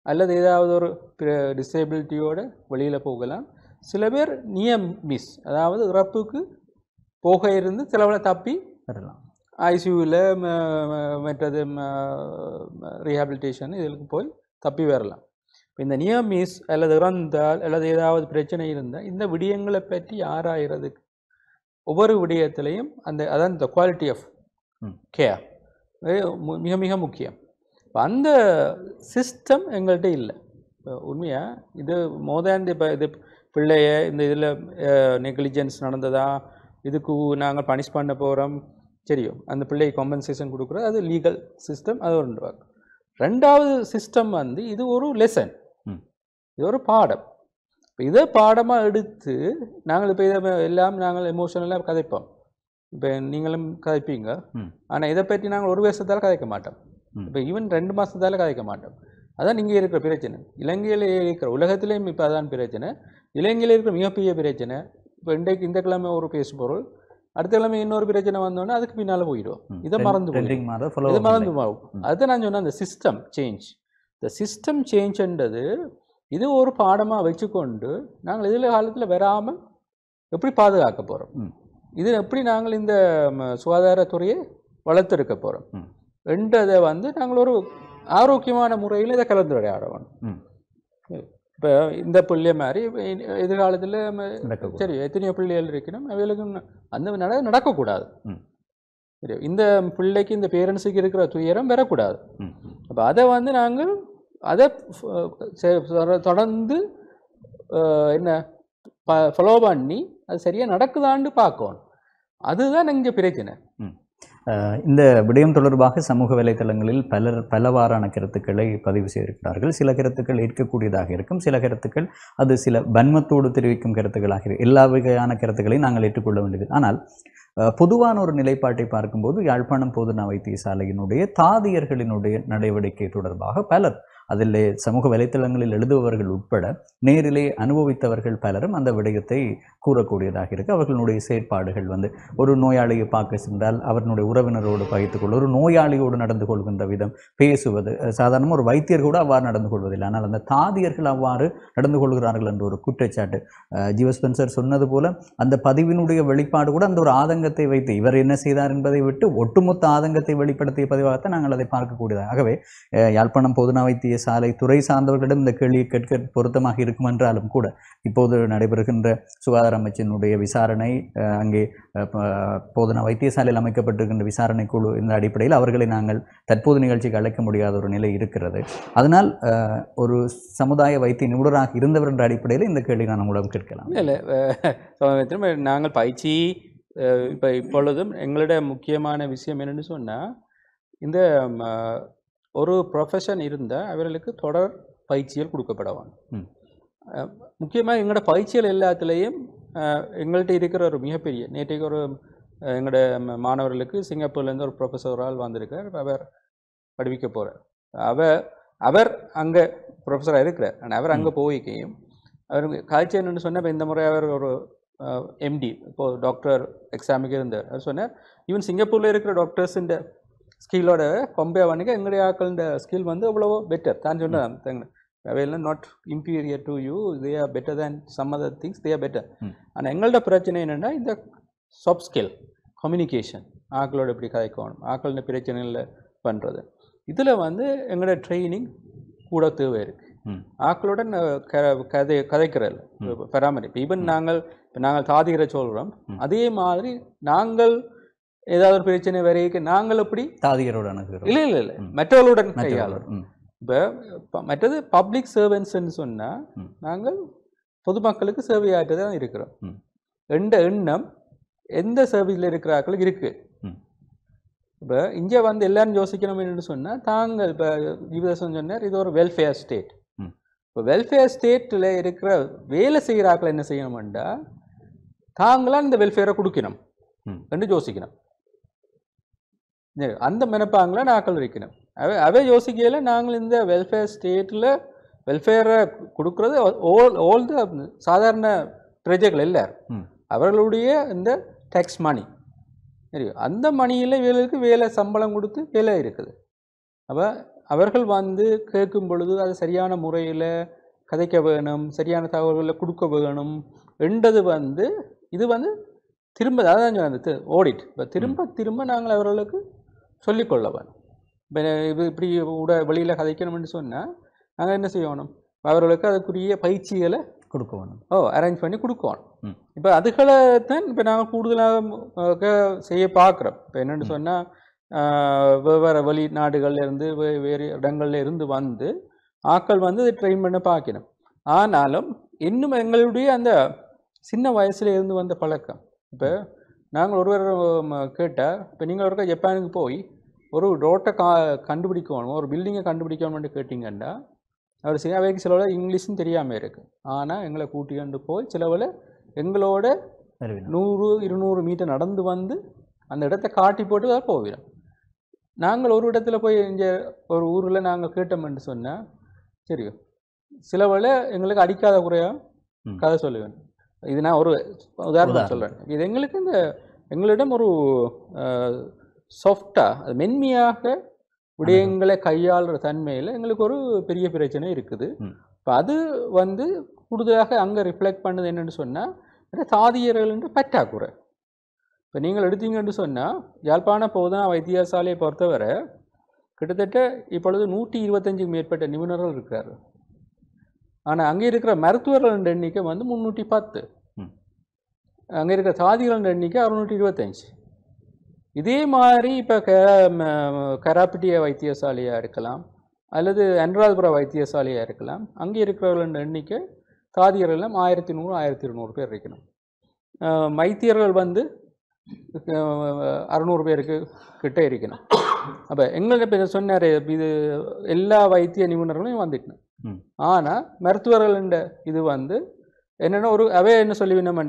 அல்லது ஏதாவது ஒரு டிசேபிலிட்டியோடு வெளியில் போகலாம். சில பேர் நியம் மிஸ் அதாவது இறப்புக்கு போக இருந்து சிலவளை தப்பி வரலாம் ஐசியூவில் மற்றது ரீஹாபிலிட்டேஷன் இதுக்கு போய் தப்பி வரலாம் இந்த நியம் மிஸ் அல்லது இறந்தால் அல்லது ஏதாவது பிரச்சனை இருந்தால் இந்த விடயங்களை பற்றி ஆராயறதுக்கு ஒவ்வொரு விடயத்திலையும் அந்த அதான் இந்த குவாலிட்டி ஆஃப் கேர் மிக மிக முக்கியம். இப்போ அந்த சிஸ்டம் எங்கள்கிட்ட இல்லை. உண்மையாக இது மோதாந்து இப்போ இது பிள்ளைய இந்த இதில் நெக்லிஜென்ஸ் நடந்ததா இதுக்கு நாங்கள் பனிஷ் பண்ண போகிறோம் தெரியும். அந்த பிள்ளைக்கு காம்பன்சேஷன் கொடுக்குறது அது லீகல் சிஸ்டம் அது ஒரு ரெண்டு ரெண்டாவது சிஸ்டம் வந்து இது ஒரு லெசன் ம். இது ஒரு பாடம். இப்போ இதை பாடமாக எடுத்து நாங்கள் இப்போ இதை எல்லாம் நாங்கள் எமோஷனலாக கதைப்போம். இப்போ நீங்களும் கதைப்பீங்க. ஆனால் இதை பற்றி நாங்கள் ஒரு வருஷத்தால் கதைக்க மாட்டோம். இப்போ ஈவன் ரெண்டு மாதத்தால் கதைக்க மாட்டோம். அதான் இங்கே இருக்கிற பிரச்சனை. இலங்கையில் இருக்கிற உலகத்திலேயும் இப்போ அதான் பிரச்சனை. இலங்கையில் இருக்கிற மிகப்பெரிய பிரச்சனை. இப்போ இன்றைக்கு இந்த கிழமை ஒரு பேசு பொருள். அடுத்த கிழமை இன்னொரு பிரச்சனை வந்தோடனே அதுக்கு பின்னால் போயிடும். இதை மறந்து இது. மறந்து போகும். அதுதான் நான் சொன்னேன் அந்த சிஸ்டம் சேஞ்ச் இந்த சிஸ்டம் சேஞ்ச்ன்றது இது ஒரு பாடமாக வச்சுக்கொண்டு நாங்கள் இதில் காலத்தில் வராமல் எப்படி பாதுகாக்க போகிறோம் இது எப்படி நாங்கள் இந்த சுகாதாரத்துறையை வளர்த்தெடுக்க போகிறோம். என்றதை வந்து நாங்கள் ஒரு ஆரோக்கியமான முறையில் இதை கலந்துரையாடணும் ம். இப்போ இந்த பிள்ளை மாதிரி எதிர்காலத்தில். சரி எத்தனையோ பிள்ளைகள் இருக்கணும் அவைகளுக்கு அந்த நட நடக்கக்கூடாது. சரி, இந்த பிள்ளைக்கு இந்த பேரண்ட்ஸுக்கு இருக்கிற துயரம் வரக்கூடாது. அப்போ அதை வந்து நாங்கள் அதை தொடர்ந்து என்ன ஃபாலோ பண்ணி அது சரியாக நடக்குதான்னு பார்க்கணும். அதுதான் இங்கே பிரச்சனை. ம். இந்த விடயம் தொடர்பாக சமூக வலைத்தளங்களில் பலர் பலவாறான கருத்துக்களை பதிவு செய்திருக்கிறார்கள். சில கருத்துக்கள் ஏற்கக்கூடியதாக இருக்கும். சில கருத்துக்கள் அது சில வன்மத்தோடு தெரிவிக்கும் கருத்துக்களாக இருக்கும் எல்லா வகையான கருத்துக்களையும் நாங்கள் ஏற்றுக்கொள்ள வேண்டியது. ஆனால் பொதுவான ஒரு நிலைப்பாட்டை பார்க்கும்போது யாழ்ப்பாணம் போதனா வைத்தியசாலையினுடைய தாதியர்களினுடைய நடவடிக்கை தொடர்பாக பலர் அதில் சமூக வலைத்தளங்களில் எழுதுபவர்கள் உட்பட நேரிலே அனுபவித்தவர்கள் பலரும் அந்த விடயத்தை கூறக்கூடியதாக இருக்குது அவர்களுடைய செயற்பாடுகள் வந்து ஒரு நோயாளியை பார்க்க சென்றால் அவர்களுடைய உறவினரோடு பகிர்ந்து கொள்ள ஒரு நோயாளியோடு நடந்து கொள்கின்ற விதம் பேசுவது சாதாரணமாக ஒரு வைத்தியர் கூட அவ்வாறு நடந்து கொள்வதில்லை. ஆனால் அந்த தாதியர்கள் அவ்வாறு நடந்து கொள்கிறார்கள் என்ற ஒரு குற்றச்சாட்டு அஹ், சொன்னது போல அந்த பதிவினுடைய வெளிப்பாடு கூட அந்த ஒரு ஆதங்கத்தை வைத்து இவர் என்ன செய்தார் என்பதை விட்டு ஒட்டுமொத்த ஆதங்கத்தை வெளிப்படுத்திய பதிவாகத்தான் நாங்கள் அதை பார்க்கக்கூடியதாகவே யாழ்ப்பாணம் பொதுநா வைத்திய சாலை துறை சார்ந்தவர்களிடம் இந்த கேள்வியை கேட்க பொருத்தமாக இருக்கும் என்றாலும் கூட இப்போது நடைபெறுகின்ற சுகாதார அமைச்சினுடைய விசாரணை அங்கே போதனா வைத்தியசாலையில் அமைக்கப்பட்டிருக்கின்ற விசாரணை குழு இந்த அடிப்படையில் அவர்களை நாங்கள் தற்போது நிகழ்ச்சிக்கு அழைக்க முடியாத ஒரு நிலை இருக்கிறது. அதனால் ஒரு சமுதாய வைத்திய நிபுணராக இருந்தவர் என்ற அடிப்படையில் இந்த கேள்வி நான் உங்களிடம் கேட்கலாம். இல்லை திரும்ப நாங்கள் பயிற்சி இப்போ இப்பொழுதும் எங்களுடைய முக்கியமான விஷயம் என்னென்னு சொன்னால் இந்த ஒரு ப்ரொஃபஷன் இருந்தால் அவர்களுக்கு தொடர் பயிற்சிகள் கொடுக்கப்படவாங்க. முக்கியமாக எங்களோட பயிற்சிகள் எல்லாத்துலேயும் எங்கள்கிட்ட இருக்கிற ஒரு மிகப்பெரிய நேற்றைக்கு ஒரு எங்களோட மாணவர்களுக்கு சிங்கப்பூர்லேருந்து ஒரு ப்ரொஃபஸர் ஆள் வந்திருக்கார். அவர் படிக்க போகிறார் அவர் அவர் அங்கே ப்ரொஃபஸராக இருக்கிறார். ஆனால் அவர் அங்கே போய்க்கையும் அவர் காய்ச்சல் என்னன்னு சொன்ன இப்போ இந்த முறை அவர் ஒரு எம்டி இப்போ டாக்டர் எக்ஸாமுக்கு இருந்தார். அவர் சொன்னார் ஈவன் சிங்கப்பூரில் இருக்கிற டாக்டர்ஸுன்ற ஸ்கில்லோட கம்பேர் பண்ணிக்க எங்களுடைய ஆக்களோட ஸ்கில் வந்து அவ்வளவோ பெட்டர் தான் சொன்னேன். அவையெல்லாம் not inferior to you they are better than some other things they are better. ஆனால் எங்களோட பிரச்சனை என்னென்னா இந்த சாஃப்ட் ஸ்கில் கம்யூனிகேஷன் ஆக்களோட எப்படி கதைக்கணும் ஆக்களோட பிரச்சனைகளில் பண்ணுறது இதில் வந்து எங்களோட ட்ரைனிங் கூட தேவை இருக்குது க- கதை கதைக்கிறல் பராமரிப்பு. ஈவன் நாங்கள் இப்போ நாங்கள் தாதிகிற சொல்கிறோம். அதே மாதிரி நாங்கள் ஏதாவது ஒரு பிரச்சனை வரைக்கும் நாங்கள் எப்படி தாதிகரோட அணுகுகிறோம் இல்லை இல்லை இல்லை. மற்றவர்களுடன் மற்றவர்கள். கையாளும். இப்போ மற்றது பப்ளிக் சர்வன்ஸ்ன்னு சொன்னால். நாங்கள் பொதுமக்களுக்கு சேவையாற்ற தான் இருக்கிறோம். எந்த எண்ணம் எந்த சர்வீஸில் இருக்கிறார்களுக்கு இருக்குது. இப்போ இங்கே வந்து எல்லாரும் யோசிக்கணும் என்னன்னு சொன்னால் தாங்கள் இப்போ ஜீவதாசன் சொன்னார் இது ஒரு வெல்ஃபேர் ஸ்டேட். இப்போ வெல்ஃபேர் ஸ்டேட்டில் இருக்கிற வேலை செய்கிறாக்கள் என்ன செய்யணும்டா தாங்களாம் இந்த வெல்ஃபேரை கொடுக்கணும். என்று யோசிக்கணும் அந்த மெனப்பாங்கில் நாக்கள் இருக்கணும் அவை அவை யோசிக்கையில் நாங்கள் இந்த வெல்ஃபேர் ஸ்டேட்டில் வெல்ஃபேரை கொடுக்குறது ஓல் ஓல் த சாதாரண பிரஜைகள் எல்லாரும். அவர்களுடைய இந்த டேக்ஸ் மணி சரி அந்த மணியில் இவர்களுக்கு வேலை சம்பளம் கொடுத்து வேலை இருக்குது. அப்போ அவர்கள் வந்து கேட்கும் பொழுது அது சரியான முறையில் கதைக்க வேணும் சரியான தகவல்களை கொடுக்க வேணும் என்றது வந்து இது வந்து திரும்ப அதான் சொன்னது ஓடிட் இப்போ திரும்ப திரும்ப நாங்கள் அவர்களுக்கு சொல்லிக்கொள்ள வேணும் இப்போ இது இப்படி உட வெளியில் கதைக்கணும்னு சொன்னால் நாங்கள் என்ன செய்யணும்? அவர்களுக்கு அதுக்குரிய பயிற்சிகளை கொடுக்க வேணும் ஓ அரேஞ்ச் பண்ணி கொடுக்கணும். இப்போ அதுகளை தான் இப்போ நாங்கள் கூடுதலாக செய்ய பார்க்குறோம். இப்போ என்னென்னு. சொன்னால் வெவ்வேறு வெளிநாடுகள்ல இருந்து வே- வேறு இடங்கள்ல இருந்து வந்து ஆட்கள் வந்து ட்ரெயின் பண்ண பார்க்கணும். ஆனாலும் இன்னும் எங்களுடைய அந்த சின்ன வயசுல இருந்து வந்த பழக்கம். இப்போ நாங்கள் ஒருவர் கேட்டால் இப்போ நீங்கள் ஒருக்கா ஜப்பானுக்கு போய் ஒரு ரோட்டை கா கண்டுபிடிக்கணும் ஒரு பில்டிங்கை கண்டுபிடிக்கணும்னு கேட்டிங்கன்னா அவர் சில அவைக்கு சிலவோட இங்கிலீஷும் தெரியாமல் இருக்கு. ஆனால் எங்களை கூட்டிக்கொண்டு போய் சிலவில் எங்களோட நூறு இருநூறு மீட்டர் நடந்து வந்து அந்த இடத்த காட்டி போட்டு தான் போகிறோம் நாங்கள் ஒரு இடத்துல போய் இங்கே ஒரு ஊரில் நாங்கள் கேட்டோம்னு சொன்னால் சரி சிலவில் எங்களுக்கு அடிக்காத குறையா ம். கதை சொல்லுவேன். இது நான் ஒரு உதாரணம். சொல்கிறேன் இது எங்களுக்கு இந்த எங்களிடம் ஒரு சாஃப்டாக அது மென்மையாக விடயங்களை கையாளுற தன்மையில் எங்களுக்கு ஒரு பெரிய பிரச்சனை இருக்குது. இப்போ அது வந்து கூடுதலாக அங்கே ரிஃப்ளெக்ட் பண்ணது என்னன்னு சொன்னால் தாதியர்கள் என்று பற்றாக்குறை. இப்போ நீங்கள் எடுத்தீங்கன்னு சொன்னால் யாழ்ப்பாண போதனா வைத்தியசாலையை பொறுத்தவரை கிட்டத்தட்ட இப்பொழுது நூற்றி இருபத்தஞ்சுக்கு மேற்பட்ட நிபுணர்கள் இருக்காரு. ஆனால் அங்கே இருக்கிற மருத்துவர்கள் எண்ணிக்கை வந்து முந்நூற்றி பத்து. அங்கே இருக்கிற தாதிகள் எண்ணிக்கை அறுநூற்றி இருபத்தஞ்சு இதே மாதிரி இப்போ க கராப்பிட்டிய வைத்தியசாலையாக இருக்கலாம் அல்லது அனுராதபுர வைத்தியசாலையாக இருக்கலாம் அங்கே இருக்கிறவர்கள் எண்ணிக்கை தாதியர்கள் எல்லாம் ஆயிரத்தி நூறு ஆயிரத்தி இருநூறு பேர் இருக்கணும் அஹ் வைத்தியர்கள் வந்து அறுநூறு பேருக்கு கிட்ட இருக்கணும் அப்போ எங்கள்கிட்ட இப்போ சொன்னார் இது எல்லா வைத்திய நிபுணர்களும் வந்துட்டணும். ஆனால் மருத்துவர்கள்ன்ற இது வந்து என்னென்னா ஒரு அவே என்ன சொல்லிவினோம்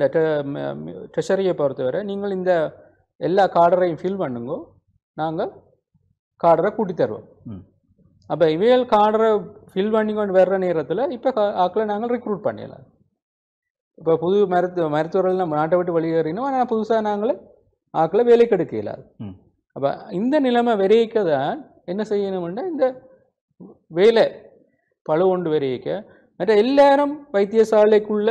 ட்ரெஷரியை பொறுத்தவரை நீங்கள் இந்த எல்லா கார்டரையும் ஃபில் பண்ணுங்க நாங்கள் கார்டரை கூட்டி தருவோம் ம். அப்போ இவையல் கார்டரை ஃபில் பண்ணி கொண்டு வர்ற நேரத்தில் இப்போ ஆக்களை நாங்கள் ரெக்ரூட் பண்ணிடலாம் இப்போ புது மருத்துவ மருத்துவர்கள் நம்ம நாட்டை விட்டு வெளியேறினோம் ஆனால் புதுசாக நாங்கள் ஆக்களை வேலைக்கு எடுக்க இயலாது ம். அப்போ இந்த நிலைமை விரைக்க தான் என்ன செய்யணும்னா இந்த வேலை பழு கொண்டு விரைக்க மற்ற எல்லாரும் வைத்தியசாலைக்குள்ள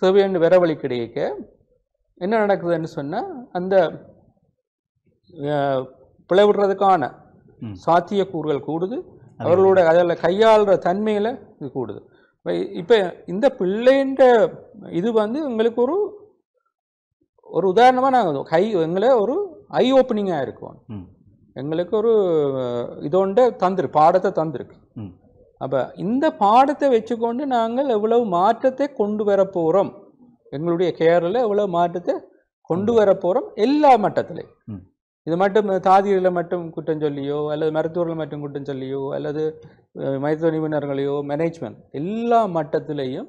சேவையண்டு வரவழி கிடைக்க என்ன நடக்குதுன்னு சொன்னால் அந்த பிளவிடுறதுக்கான. சாத்தியக்கூறுகள் கூடுது. அவர்களோட அதில் கையாளுற தன்மையில் இது கூடுது. இப்போ இந்த பிள்ளைன்ற இது வந்து எங்களுக்கு ஒரு ஒரு உதாரணமாக நாங்கள் கை எங்களை ஒரு ஐ ஓப்பனிங்காக இருக்கும். எங்களுக்கு ஒரு இதோண்ட தந்திரு பாடத்தை தந்திருக்கு. அப்போ இந்த பாடத்தை வச்சுக்கொண்டு நாங்கள் எவ்வளவு மாற்றத்தை கொண்டு வர போகிறோம் எங்களுடைய கேரில் எவ்வளவு மாற்றத்தை கொண்டு வர போகிறோம் எல்லா மட்டத்திலையும். இது மட்டும் தாதிகளில் மட்டும் குற்றம் சொல்லியோ அல்லது மருத்துவர்கள் மட்டும் குற்றம் சொல்லியோ அல்லது மருத்துவ நிபுணர்களையோ மேனேஜ்மெண்ட் எல்லா மட்டத்திலையும்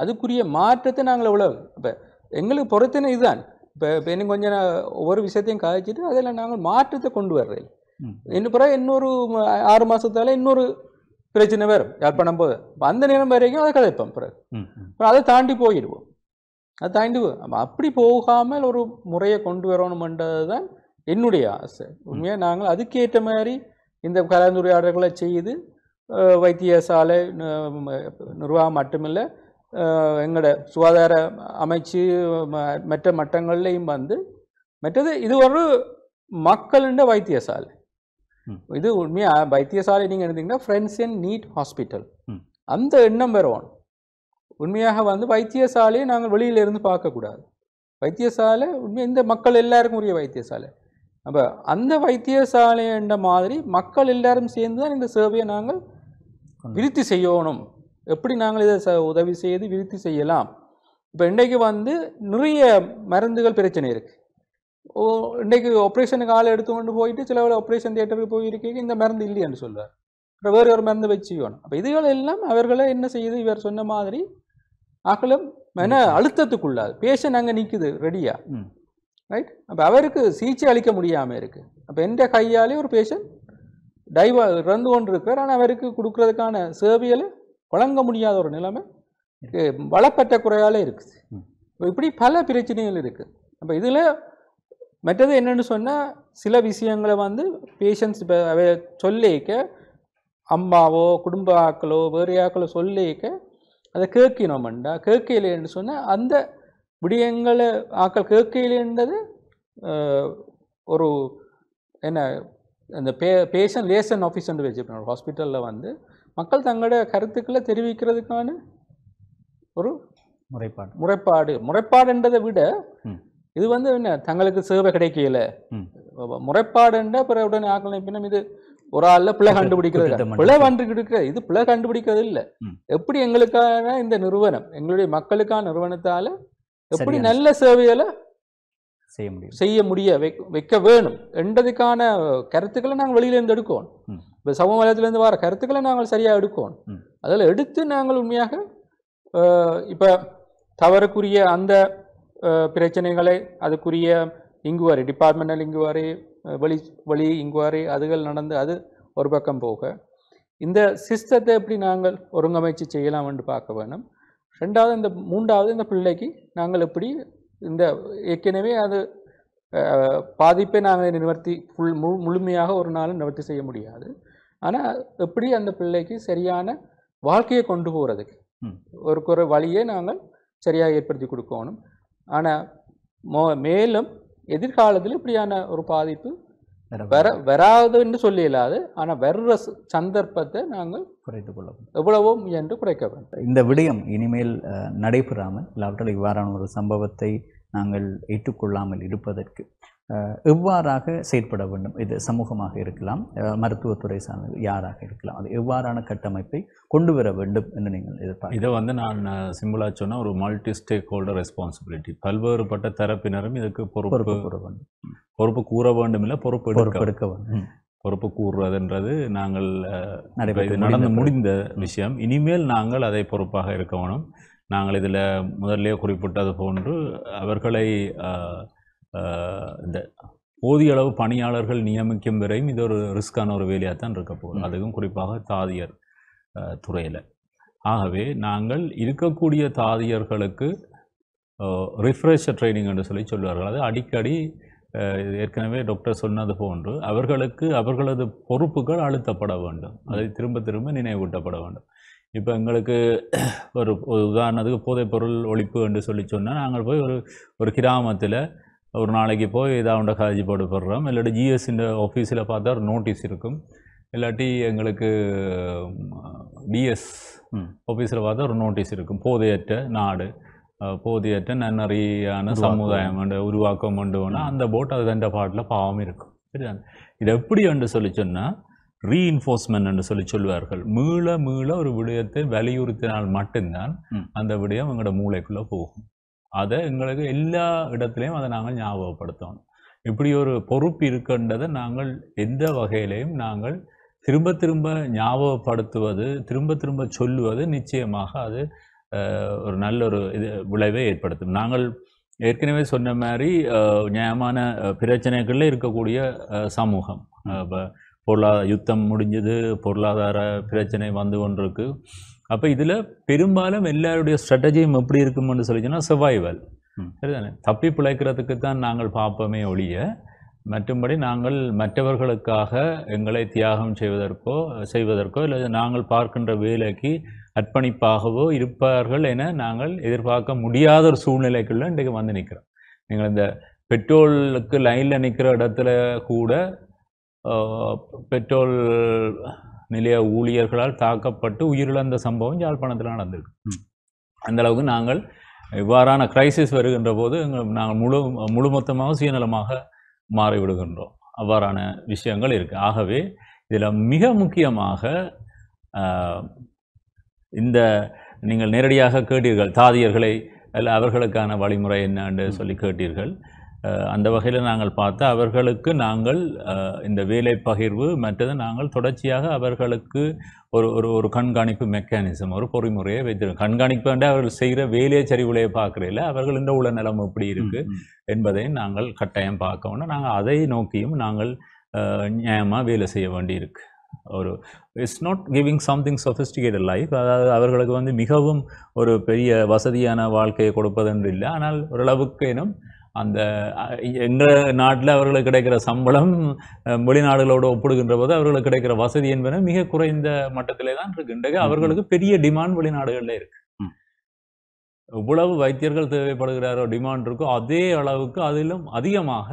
அதுக்குரிய மாற்றத்தை நாங்கள் எவ்வளவு இப்போ எங்களுக்கு பொறுத்தின இதுதான். இப்போ இப்போ இன்னும் கொஞ்சம் ஒவ்வொரு விஷயத்தையும் காய்ச்சிட்டு அதில் நாங்கள் மாற்றத்தை கொண்டு ம். இன்னும் பிறகு இன்னொரு ஆறு மாசத்தால இன்னொரு பிரச்சனை வரும். யாழ்ப்பாணம் போது அப்ப அந்த நேரம் வரைக்கும் அதை கதைப்போம் பிறகு. அப்புறம் அதை தாண்டி போயிடுவோம். அதை தாண்டி அப்படி போகாமல் ஒரு முறையை கொண்டு வரணுமென்றது தான் என்னுடைய ஆசை. உண்மையாக நாங்கள் அதுக்கேற்ற மாதிரி இந்த கலந்துரையாடல்களை செய்து வைத்தியசாலை நிர்வாகம் மட்டுமில்லை எங்களோட சுகாதார அமைச்சு மற்ற மட்டங்கள்லையும் வந்து மற்றது இது ஒரு மக்களின் வைத்தியசாலை. இது உண்மையாக வைத்தியசாலை நீங்கள் எடுத்தீங்கன்னா ஃப்ரெண்ட்ஸ் அண்ட் நீட் ஹாஸ்பிட்டல். அந்த எண்ணம் வரணும் உண்மையாக வந்து வைத்தியசாலையை நாங்கள் வெளியில இருந்து பார்க்கக்கூடாது. வைத்தியசாலை உண்மை இந்த மக்கள் எல்லாருக்கும் உரிய வைத்தியசாலை. அப்போ அந்த வைத்தியசாலை என்ற மாதிரி மக்கள் எல்லாரும் சேர்ந்து தான் இந்த சேவையை நாங்கள் விருத்தி செய்யணும். எப்படி நாங்கள் இதை ச- உதவி செய்து விருத்தி செய்யலாம்? இப்போ இன்றைக்கு வந்து நிறைய மருந்துகள் பிரச்சனை இருக்கு. ஓ இன்றைக்கு ஆப்ரேஷனுக்கு ஆள் எடுத்து கொண்டு போயிட்டு சில ஆப்ரேஷன் தியேட்டருக்கு போயிருக்கீங்க இந்த மருந்து இல்லைன்னு சொல்றார் அப்புறம் வேறு ஒரு மருந்து வச்சு வேணும். அப்போ இதுகள் எல்லாம் அவர்களை என்ன செய்யுது? இவர் சொன்ன மாதிரி ஆக்களும் மன அழுத்தத்துக்குள்ளாது. பேஷண்ட் அங்கே நிற்குது ரெடியா ம். ரைட் அப்போ அவருக்கு சிகிச்சை அளிக்க முடியாமல் இருக்கு. அப்போ எந்த கையாலே ஒரு பேஷண்ட் டைவா இறந்து கொண்டு இருக்கிறார் ஆனால் அவருக்கு கொடுக்கறதுக்கான சேவைகளை வழங்க முடியாத ஒரு நிலைமை. வளப்பற்றாக்குறையால இருக்குது இப்படி பல பிரச்சனைகள் இருக்கு. அப்போ இதில் மற்றது என்னன்னு சொன்னால் சில விஷயங்களை வந்து பேஷண்ட்ஸ் சொல்லிக்க அம்மாவோ குடும்ப ஆக்களோ வேறு ஆக்களோ சொல்லிக்க அதை கேட்கணுமெண்டா கேட்கலைன்னு சொன்னால் அந்த விடயங்களை ஆக்கள் கேட்கலைன்றது ஒரு என்ன அந்த பே பேஷண்ட் லேசன் ஆஃபீஸ்ன்னு வச்சுருப்பாங்க ஹாஸ்பிட்டலில் வந்து மக்கள் தங்களோட கருத்துக்களை தெரிவிக்கிறதுக்கான ஒரு முறைப்பாடு முறைப்பாடு முறைப்பாடுன்றதை விட. இது வந்து என்ன தங்களுக்கு சேவை கிடைக்கல. முறைப்பாடுன்ற பிறகு உடனே ஆக்கள் நினைப்பினும் இது ஒரு ஆள்ல பிழை கண்டுபிடிக்கிறது பிழை. கண்டுபிடிக்கிறது இது பிழை கண்டுபிடிக்கிறது இல்ல. எப்படி எங்களுக்கான இந்த நிறுவனம் எங்களுடைய மக்களுக்கான நிறுவனத்தால எப்படி நல்ல சேவைகளை செய்ய முடியும். செய்ய முடிய வைக்க வைக்க வேணும். என்றதுக்கான கருத்துக்களை நாங்கள் வெளியிலேருந்து எடுக்கணும் ம். இப்போ சமூக வலயத்திலேருந்து வர கருத்துக்களை நாங்கள் சரியாக எடுக்கணும் ம். அதில் எடுத்து நாங்கள் உண்மையாக இப்போ தவறுக்குரிய அந்த பிரச்சனைகளை அதுக்குரிய இங்குவாரி டிபார்ட்மெண்டல் இங்குவாரி வெளி வெளி இங்குவாரி அதுகள் நடந்து அது ஒரு பக்கம் போக இந்த சிஸ்டத்தை எப்படி நாங்கள் ஒருங்கமைச்சு செய்யலாம் என்று பார்க்க வேணும். ரெண்டாவது இந்த மூன்றாவது இந்த பிள்ளைக்கு நாங்கள் எப்படி இந்த ஏற்கனவே அது பாதிப்பை நாங்கள் நிவர்த்தி ஃபுல் மு முழுமையாக ஒரு நாளும் நிவர்த்தி செய்ய முடியாது ஆனால் எப்படி அந்த பிள்ளைக்கு சரியான வாழ்க்கையை கொண்டு போகிறதுக்கு. ஒரு ஒரு வழியை நாங்கள் சரியாக ஏற்படுத்தி கொடுக்கணும் ஆனால் மோ மேலும் எதிர்காலத்தில் இப்படியான ஒரு பாதிப்பு வர வராதுன்னு சொல்ல இயலாது ஆனால் வர்ற சந்தர்ப்பத்தை நாங்கள் குறைத்துக் கொள்ள வேண்டும். எவ்வளவோ முயன்று குறைக்க வேண்டும். இந்த விடயம் இனிமேல் நடைபெறாமல் இல்லாவிட்டால் இவ்வாறான ஒரு சம்பவத்தை நாங்கள் ஏற்றுக்கொள்ளாமல் இருப்பதற்கு எவ்வாறாக செயற்பட வேண்டும்? இது சமூகமாக இருக்கலாம் மருத்துவத்துறை சார்ந்தது யாராக இருக்கலாம் அது எவ்வாறான கட்டமைப்பை கொண்டு வர வேண்டும் என்று நீங்கள் எதிர்பார்க்க இதை வந்து நான் சிம்பிளாக சொன்னால் ஒரு மல்டி ஸ்டேக் ஹோல்டர் ரெஸ்பான்சிபிலிட்டி பல்வேறுபட்ட தரப்பினரும் இதுக்கு பொறுப்பு பொறுப்பு கூற வேண்டும் இல்லை பொறுப்பு பொறுப்பு எடுக்க வேண்டும் பொறுப்பு கூறுறதுன்றது நாங்கள் இது நடந்து முடிந்த விஷயம். இனிமேல் நாங்கள் அதை பொறுப்பாக இருக்க வேணும். நாங்கள் இதில் முதல்லே குறிப்பிட்டது போன்று அவர்களை இந்த போதிய அளவு பணியாளர்கள் நியமிக்கும் வரையும் இது ஒரு ரிஸ்கான ஒரு வேலையாக தான் இருக்க போகுது. அதுவும் குறிப்பாக தாதியர் துறையில். ஆகவே நாங்கள் இருக்கக்கூடிய தாதியர்களுக்கு ரிஃப்ரெஷர் ட்ரைனிங் என்று சொல்லி சொல்வார்கள். அது அடிக்கடி ஏற்கனவே டாக்டர் சொன்னது போன்று அவர்களுக்கு அவர்களது பொறுப்புகள் அழுத்தப்பட வேண்டும். அதை திரும்ப திரும்ப நினைவூட்டப்பட வேண்டும். இப்போ எங்களுக்கு ஒரு உதாரணத்துக்கு போதைப்பொருள் ஒழிப்பு என்று சொல்லி சொன்னால் நாங்கள் போய் ஒரு ஒரு கிராமத்தில் ஒரு நாளைக்கு போய் ஏதாவது காலேஜ் போட்டு போடுறோம். இல்லாட்டி ஜிஎஸ்சிൻ്റെ ஆஃபீஸில் பார்த்தா ஒரு நோட்டீஸ் இருக்கும். இல்லாட்டி எங்களுக்கு டிஎஸ். ஆஃபீஸில் பார்த்தா ஒரு நோட்டீஸ் இருக்கும். போதையற்ற நாடு. போதையற்ற நன்னறியான. சமுதாயம் உருவாக்கம் கொண்டுவோனா அந்த போட் அது தண்ட பாட்டில் பாவம் இருக்கும் சரியா இது எப்படி என்று சொல்லி சொன்னால் ரீஇன்ஃபோர்ஸ்மெண்ட் என்று சொல்லி சொல்வார்கள் மீள மீள ஒரு விடயத்தை வலியுறுத்தினால் மட்டும்தான். அந்த விடயம் எங்களோட மூளைக்குள்ளே போகும் அதை எங்களுக்கு எல்லா இடத்துலையும் அதை நாங்கள் ஞாபகப்படுத்தணும் இப்படி ஒரு பொறுப்பு இருக்கின்றதை நாங்கள் எந்த வகையிலையும் நாங்கள் திரும்ப திரும்ப ஞாபகப்படுத்துவது திரும்ப திரும்ப சொல்லுவது நிச்சயமாக அது ஒரு நல்ல ஒரு இது விளைவை ஏற்படுத்தும். நாங்கள் ஏற்கனவே சொன்ன மாதிரி நியாயமான பிரச்சனைகள்ல இருக்கக்கூடிய சமூகம். இப்போ பொருளாதார யுத்தம் முடிஞ்சது பொருளாதார பிரச்சனை வந்து கொண்டிருக்கு. அப்போ இதில் பெரும்பாலும் எல்லாருடைய ஸ்ட்ராட்டஜியும் எப்படி இருக்கும்னு சொல்லி சொன்னால் சர்வைவல். சரிதானே? தப்பி பிழைக்கிறதுக்கு தான் நாங்கள் பார்ப்போமே ஒழிய மற்றும்படி நாங்கள் மற்றவர்களுக்காக எங்களை தியாகம் செய்வதற்கோ செய்வதற்கோ இல்லை நாங்கள் பார்க்கின்ற வேலைக்கு அர்ப்பணிப்பாகவோ இருப்பார்கள் என நாங்கள் எதிர்பார்க்க முடியாத ஒரு சூழ்நிலைக்குள்ள இன்றைக்கு வந்து நிற்கிறோம். நீங்கள் இந்த பெட்ரோலுக்கு லைனில் நிற்கிற இடத்துல கூட பெட்ரோல் நிலைய ஊழியர்களால் தாக்கப்பட்டு உயிரிழந்த சம்பவம் யாழ்ப்பாணத்தில் நடந்திருக்கு. ம். அந்த அளவுக்கு நாங்கள் இவ்வாறான கிரைசிஸ் வருகின்ற போது நாங்கள் முழு முழு மொத்தமாக சுயநலமாக மாறிவிடுகின்றோம். அவ்வாறான விஷயங்கள் இருக்குது ஆகவே இதில் மிக முக்கியமாக இந்த நீங்கள் நேரடியாக கேட்டீர்கள் தாதியர்களை அல்ல அவர்களுக்கான வழிமுறை என்னன்னு சொல்லி கேட்டீர்கள். அந்த வகையில் நாங்கள் பார்த்தா அவர்களுக்கு நாங்கள் இந்த வேலை பகிர்வு மற்றது நாங்கள் தொடர்ச்சியாக அவர்களுக்கு ஒரு ஒரு ஒரு கண்காணிப்பு மெக்கானிசம் ஒரு பொறிமுறையை வைத்திருக்கோம். கண்காணிப்பு வந்து அவர்கள் செய்கிற வேலையை சரிவுலையை பார்க்குறதில்ல அவர்கள் இந்த உள்ள நிலம் எப்படி இருக்குது ம், ம். என்பதை நாங்கள் கட்டாயம் பார்க்கணும். நாங்கள் அதை நோக்கியும் நாங்கள் நியாயமாக வேலை செய்ய வேண்டியிருக்கு. ஒரு it's not giving something sophisticated life அதாவது அவர்களுக்கு வந்து மிகவும் ஒரு பெரிய வசதியான வாழ்க்கையை கொடுப்பதென்று இல்லை ஆனால் ஓரளவுக்கு எனும் அந்த எங்கள் நாட்டில் அவர்களுக்கு கிடைக்கிற சம்பளம் வெளிநாடுகளோடு ஒப்பிடுகின்ற போது அவர்களுக்கு கிடைக்கிற வசதி என்பன மிக குறைந்த மட்டத்திலே தான் இருக்கு இன்றைக்கு ம், ம். அவர்களுக்கு பெரிய டிமாண்ட் வெளிநாடுகளில் இருக்கு ம். எவ்வளவு வைத்தியர்கள் தேவைப்படுகிறாரோ டிமாண்ட் இருக்கோ அதே அளவுக்கு அதிலும் அதிகமாக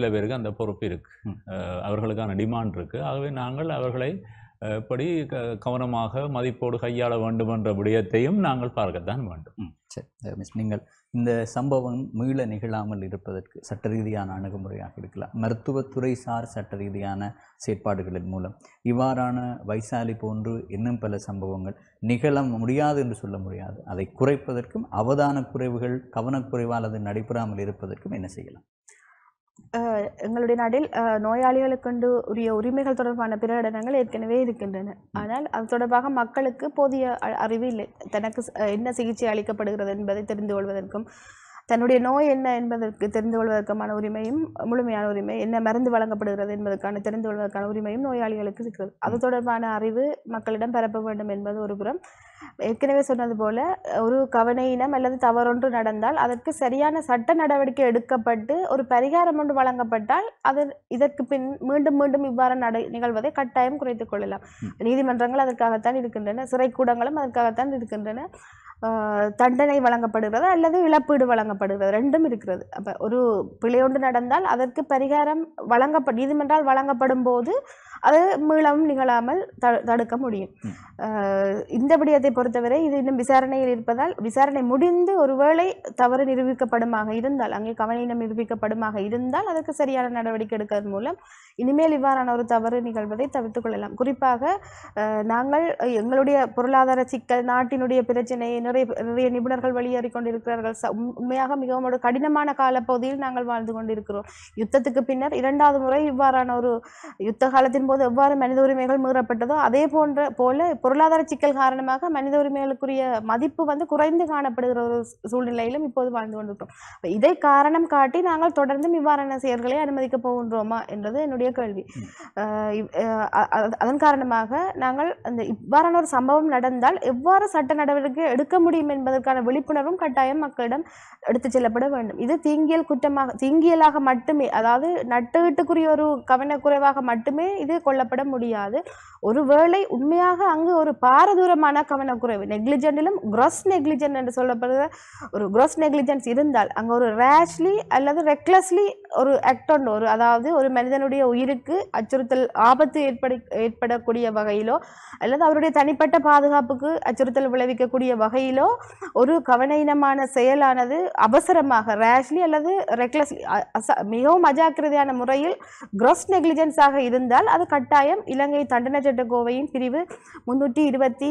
சில பேருக்கு அந்த பொறுப்பு இருக்கு. ம். அஹ் அவர்களுக்கான டிமாண்ட் இருக்கு. ஆகவே நாங்கள் அவர்களை எப்படி கவனமாக மதிப்போடு கையாள வேண்டும் என்ற விடயத்தையும் நாங்கள் பார்க்கத்தான் வேண்டும். சரி மிஸ். நீங்கள் இந்த சம்பவம் மீள நிகழாமல் இருப்பதற்கு சட்ட ரீதியான அணுகுமுறையாக இருக்கலாம். மருத்துவத்துறை சார் சட்ட ரீதியான செயற்பாடுகளின் மூலம். இவ்வாறான வைசாலி போன்று இன்னும் பல சம்பவங்கள் நிகழ முடியாது என்று சொல்ல முடியாது. அதை குறைப்பதற்கும் அவதான குறைவுகள் கவனக்குறைவால் அது நடைபெறாமல் இருப்பதற்கும் என்ன செய்யலாம்? எங்களுடைய நாட்டில் நோயாளிகளுக்கென்று உரிய உரிமைகள் தொடர்பான பிரகடனங்கள் ஏற்கனவே இருக்கின்றன. ஆனால் அது தொடர்பாக மக்களுக்கு போதிய அறிவு இல்லை. தனக்கு என்ன சிகிச்சை அளிக்கப்படுகிறது என்பதை தெரிந்து கொள்வதற்கும் தன்னுடைய நோய் என்ன என்பதற்கு தெரிந்து கொள்வதற்குமான உரிமையும் முழுமையான உரிமை என்ன மருந்து வழங்கப்படுகிறது என்பதற்கான தெரிந்து கொள்வதற்கான உரிமையும் நோயாளிகளுக்கு இருக்கிறது. அது தொடர்பான அறிவு மக்களிடம் பரப்ப வேண்டும் என்பது ஒரு புறம். ஏற்கனவே சொன்னது போல ஒரு கவனையினம் அல்லது தவறொன்று நடந்தால் அதற்கு சரியான சட்ட நடவடிக்கை எடுக்கப்பட்டு ஒரு பரிகாரம் ஒன்று வழங்கப்பட்டால் அது இதற்கு பின் மீண்டும் மீண்டும் இவ்வாறு நட நிகழ்வதை கட்டாயம் குறைத்துக் கொள்ளலாம். நீதிமன்றங்கள் அதற்காகத்தான் இருக்கின்றன சிறைக்கூடங்களும் அதற்காகத்தான் இருக்கின்றன. தண்டனை வழங்கப்படுகிறது அல்லது இழப்பீடு வழங்கப்படுகிறது? ரெண்டும் இருக்கிறது. அப்போ ஒரு பிழை ஒன்று நடந்தால் அதற்கு பரிகாரம் வழங்கப்ப நீதிமன்றால் வழங்கப்படும் போது அது மீளவும் நிகழாமல் த தடுக்க முடியும். இந்த விடயத்தை பொறுத்தவரை இது இன்னும் விசாரணையில் இருப்பதால் விசாரணை முடிந்து ஒருவேளை தவறு நிரூபிக்கப்படுமாக இருந்தால் அங்கே கவனினம் நிரூபிக்கப்படுமாக இருந்தால் அதற்கு சரியான நடவடிக்கை எடுப்பதன் மூலம் இனிமேல் இவ்வாறான ஒரு தவறு நிகழ்வதை தவிர்த்துக் கொள்ளலாம். குறிப்பாக நாங்கள் எங்களுடைய பொருளாதார சிக்கல் நாட்டினுடைய பிரச்சனை நிறைய நிறைய நிபுணர்கள் வெளியேறிக் கொண்டிருக்கிறார்கள். உண்மையாக மிகவும் ஒரு கடினமான காலப்பகுதியில் நாங்கள் வாழ்ந்து கொண்டிருக்கிறோம். யுத்தத்துக்கு பின்னர் இரண்டாவது முறை இவ்வாறான ஒரு யுத்த காலத்தின் போது எவ்வாறு மனித உரிமைகள் மீறப்பட்டதோ அதே போன்ற போல பொருளாதார சிக்கல் காரணமாக மனித உரிமைகளுக்குரிய மதிப்பு வந்து குறைந்து காணப்படுகிற ஒரு சூழ்நிலையிலும் இப்போது வாழ்ந்து கொண்டிருக்கிறோம். இதை காரணம் காட்டி நாங்கள் தொடர்ந்தும் இவ்வாறான செயல்களை அனுமதிக்க போகின்றோமா என்றது என்னுடைய கேள்வி. அதன் காரணமாக நாங்கள் அந்த இவ்வாறான ஒரு சம்பவம் நடந்தால் எவ்வாறு சட்ட நடவடிக்கை எடுக்க முடியும் என்பதற்கான விழிப்புணர்வும் கட்டாயம் மக்களிடம் எடுத்துச் செல்லப்பட வேண்டும். இது தீங்கியல் குற்றமாக தீங்கியலாக மட்டுமே அதாவது நட்டுக்குரிய ஒரு கவனக்குறைவாக மட்டுமே இது கொள்ளப்பட முடியாது. ஒருவேளை உண்மையாக அங்கு ஒரு பாரதூரமான கவனக்குறைவு நெக்லிஜென்டிலும் கிராஸ் நெக்லிஜென்ட் என்று சொல்லப்படுற ஒரு கிராஸ் நெக்லிஜென்ஸ் இருந்தால் அங்கே ஒரு ரேஷ்லி அல்லது ரெக்லஸ்லி ஒரு ஆக்ட் ஒரு அதாவது ஒரு மனிதனுடைய உயிருக்கு அச்சுறுத்தல் ஆபத்து ஏற்பட ஏற்படக்கூடிய வகையிலோ அல்லது அவருடைய தனிப்பட்ட பாதுகாப்புக்கு அச்சுறுத்தல் விளைவிக்கக்கூடிய வகையிலோ ஒரு கவனீனமான செயலானது அவசரமாக ரேஷ்லி அல்லது ரெக்லஸ்லி மிகவும் அஜாக்கிரதையான முறையில் கிராஸ் நெக்லிஜென்ஸாக இருந்தால் அது கட்டாயம் இலங்கை தண்டனை சட்ட கோவையின் பிரிவு முன்னூற்றி இருபத்தி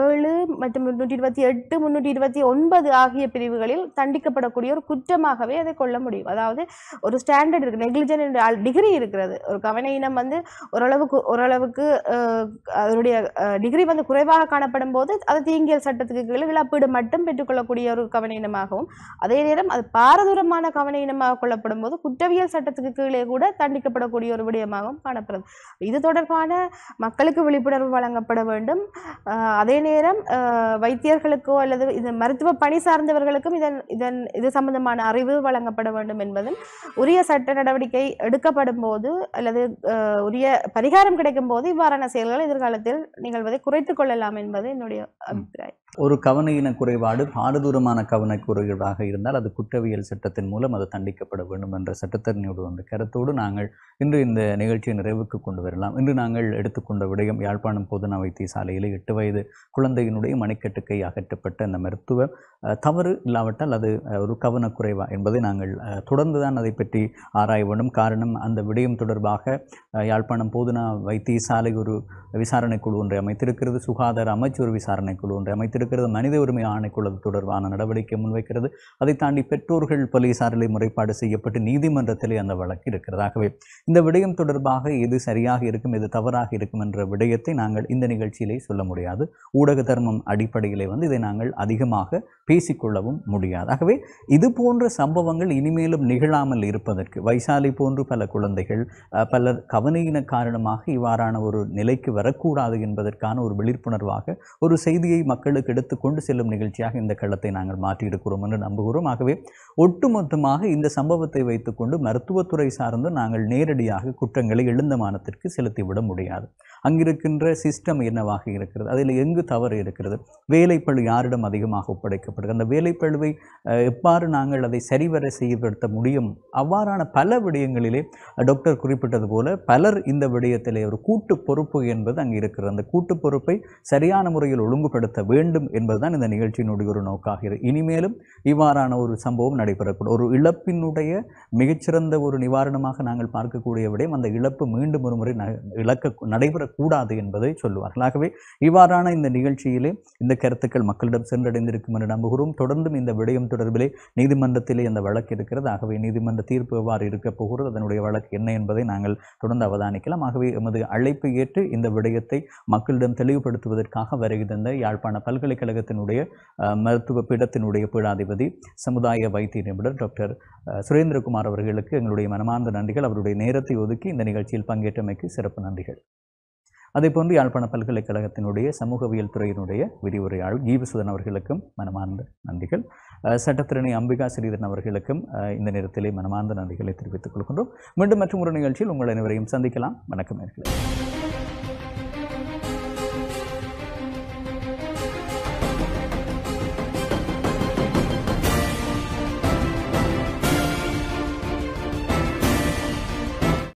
ஏழு மற்றும் முன்னூற்றி இருபத்தி எட்டு முன்னூற்றி இருபத்தி ஒன்பது ஆகிய பிரிவுகளில் தண்டிக்கப்படக்கூடிய ஒரு குற்றமாகவே அதை கொள்ள முடியும். அதாவது ஒரு ஸ்டாண்டர்ட் இருக்கு என்ற டிகிரி இருக்கிறது. ஒரு கவன இனம் வந்து ஓரளவுக்கு ஓரளவுக்கு அதனுடைய டிகிரி வந்து குறைவாக காணப்படும் போது அது தீங்கியல் சட்டத்துக்கு கீழே இழப்பீடு மட்டும் பெற்றுக்கொள்ளக்கூடிய ஒரு கவன இனமாகவும் அதே நேரம் அது பாரதூரமான கவன இனமாக கொள்ளப்படும் போது குற்றவியல் சட்டத்துக்கு கீழே கூட தண்டிக்கப்படக்கூடிய ஒரு விடயமாகவும் வேண்டும். இது தொடர்பான மக்களுக்கு விழிப்புணர்வு வழங்கப்பட வேண்டும். அதே நேரம் வைத்தியர்களுக்கோ அல்லது இது மருத்துவ பணி சார்ந்தவர்களுக்கும் இதன் இதன் இது சம்பந்தமான அறிவு வழங்கப்பட வேண்டும் என்பதும் உரிய சட்ட நடவடிக்கை எடுக்கப்படும் போது அல்லது உரிய பரிகாரம் கிடைக்கும் போது இவ்வாறான செயல்கள் எதிர்காலத்தில் நிகழ்வதை குறைத்துக் கொள்ளலாம் என்பது என்னுடைய அபிப்பிராயம். ஒரு கவனையின குறைபாடு பாரதூரமான கவன குறைபாடாக இருந்தால் அது குற்றவியல் சட்டத்தின் மூலம் அது தண்டிக்கப்பட வேண்டும் என்ற சட்டத்தரணியோடு வந்த கருத்தோடு நாங்கள் இன்று இந்த நிகழ்ச்சியை நிறைவுக்கு கொண்டு வரலாம். இன்று நாங்கள் எடுத்துக்கொண்ட விடயம் யாழ்ப்பாணம் பொதுநா வைத்தியசாலையில் எட்டு வயது குழந்தையினுடைய மணிக்கட்டுக்கை அகற்றப்பட்ட அந்த மருத்துவ தவறு இல்லாவிட்டால் அது ஒரு கவனக்குறைவா என்பதை நாங்கள் தொடர்ந்து தான் அதை பற்றி ஆராய வேண்டும். காரணம் அந்த விடயம் தொடர்பாக யாழ்ப்பாணம் போதுனா வைத்தியசாலை ஒரு விசாரணை குழு ஒன்றை அமைத்திருக்கிறது. சுகாதார அமைச்சு ஒரு விசாரணை குழு ஒன்றை அமைத்திருக்கிறது. மனித உரிமை ஆணைக்குழு தொடர்பான நடவடிக்கை முன்வைக்கிறது. அதை தாண்டி பெற்றோர்கள் போலீசாரிலே முறைப்பாடு செய்யப்பட்டு நீதிமன்றத்திலே அந்த வழக்கு இருக்கிறது. ஆகவே இந்த விடயம் தொடர்பாக எது சரியாக இருக்கும் எது தவறாக இருக்கும் என்ற விடயத்தை நாங்கள் இந்த நிகழ்ச்சியிலே சொல்ல முடியாது. ஊடக தர்மம் அடிப்படையிலே வந்து இதை நாங்கள் அதிகமாக பேசிக்கொள்ளவும் முடியாது. ஆகவே இது போன்ற சம்பவங்கள் இனிமேலும் நிகழாமல் இருப்பதற்கு வைசாலி போன்று பல குழந்தைகள் பல பலர் கவனையின காரணமாக இவ்வாறான ஒரு நிலைக்கு வரக்கூடாது என்பதற்கான ஒரு விழிப்புணர்வாக ஒரு செய்தியை மக்களுக்கு எடுத்து கொண்டு செல்லும் நிகழ்ச்சியாக இந்த களத்தை நாங்கள் மாற்றியிருக்கிறோம் என்று நம்புகிறோம். ஆகவே ஒட்டுமொத்தமாக இந்த சம்பவத்தை வைத்துக்கொண்டு மருத்துவத்துறை சார்ந்து நாங்கள் நேரடியாக குற்றங்களை எழுந்தமானத்திற்கு செலுத்திவிட முடியாது. அங்கிருக்கின்ற சிஸ்டம் என்னவாக இருக்கிறது? அதில் எங்கு தவறு இருக்கிறது? வேலைப்பழு யாரிடம் அதிகமாக ஒப்படைக்கப்படுகிறது அந்த வேலைப்பழுவை எவ்வாறு நாங்கள் அதை சரிவர செய்யப்படுத்த முடியும்? அவ்வாறான பல விடயங்களிலே டாக்டர் குறிப்பிட்டது போல பலர் இந்த விடயத்திலே ஒரு கூட்டு பொறுப்பு என்பது அங்கே இருக்கிறது. அந்த கூட்டு பொறுப்பை சரியான முறையில் ஒழுங்குபடுத்த வேண்டும் என்பதுதான் இந்த நிகழ்ச்சியினுடைய ஒரு நோக்காக இனிமேலும் இவ்வாறான ஒரு சம்பவம் நடைபெறக்கூடும். ஒரு இழப்பினுடைய மிகச்சிறந்த ஒரு நிவாரணமாக நாங்கள் பார்க்கக்கூடிய விடயம் அந்த இழப்பு மீண்டும் ஒரு முறை இழக்க நடைபெறக்கூடாது என்பதை சொல்லுவார்கள். ஆகவே இவ்வாறான இந்த நிகழ்ச்சியிலே இந்த கருத்துக்கள் மக்களிடம் சென்றடைந்திருக்கும் என்று நம்புகிறோம். தொடர்ந்தும் இந்த விடயம் தொடர்பிலே நீதிமன்றத்திலே அந்த வழக்கு இருக்கிறது. ஆகவே நீதிமன்ற தீர்ப்பு எவ்வாறு இருக்கப் போகிறது? அதனுடைய வழக்கு என்ன என்பதை நாங்கள் தொடர்ந்து அவதானிக்கலாம். ஆகவே எமது அழைப்பை ஏற்று இந்த விடயத்தை மக்களிடம் தெளிவுபடுத்துவதற்காக வருகை தந்த யாழ்ப்பாண பல்கலைக்கழகத்தினுடைய அஹ், மருத்துவ பீடத்தினுடைய பீடாதிபதி சமுதாய வைத்திய நிபுணர் டாக்டர் அஹ், சுரேந்திரகுமார் அவர்களுக்கு எங்களுடைய மனமார்ந்த நன்றிகள். அவருடைய நேரத்தை ஒதுக்கி இந்த நிகழ்ச்சியில் பங்கேற்றமைக்கு சிறப்பு நன்றிகள். அதேபோன்று யாழ்ப்பாண பல்கலைக்கழகத்தினுடைய சமூகவியல் துறையினுடைய விரிவுரையாளர் ஜீவசுதன் அவர்களுக்கும் மனமார்ந்த நன்றிகள். சட்டத்திறனை அம்பிகா ஸ்ரீதரன் அவர்களுக்கும் இந்த நேரத்திலே மனமார்ந்த நன்றிகளை தெரிவித்துக் கொள்கின்றோம். மீண்டும் மற்றும் ஒரு நிகழ்ச்சியில் உங்கள் அனைவரையும் சந்திக்கலாம். வணக்கம் இருக்கிறேன்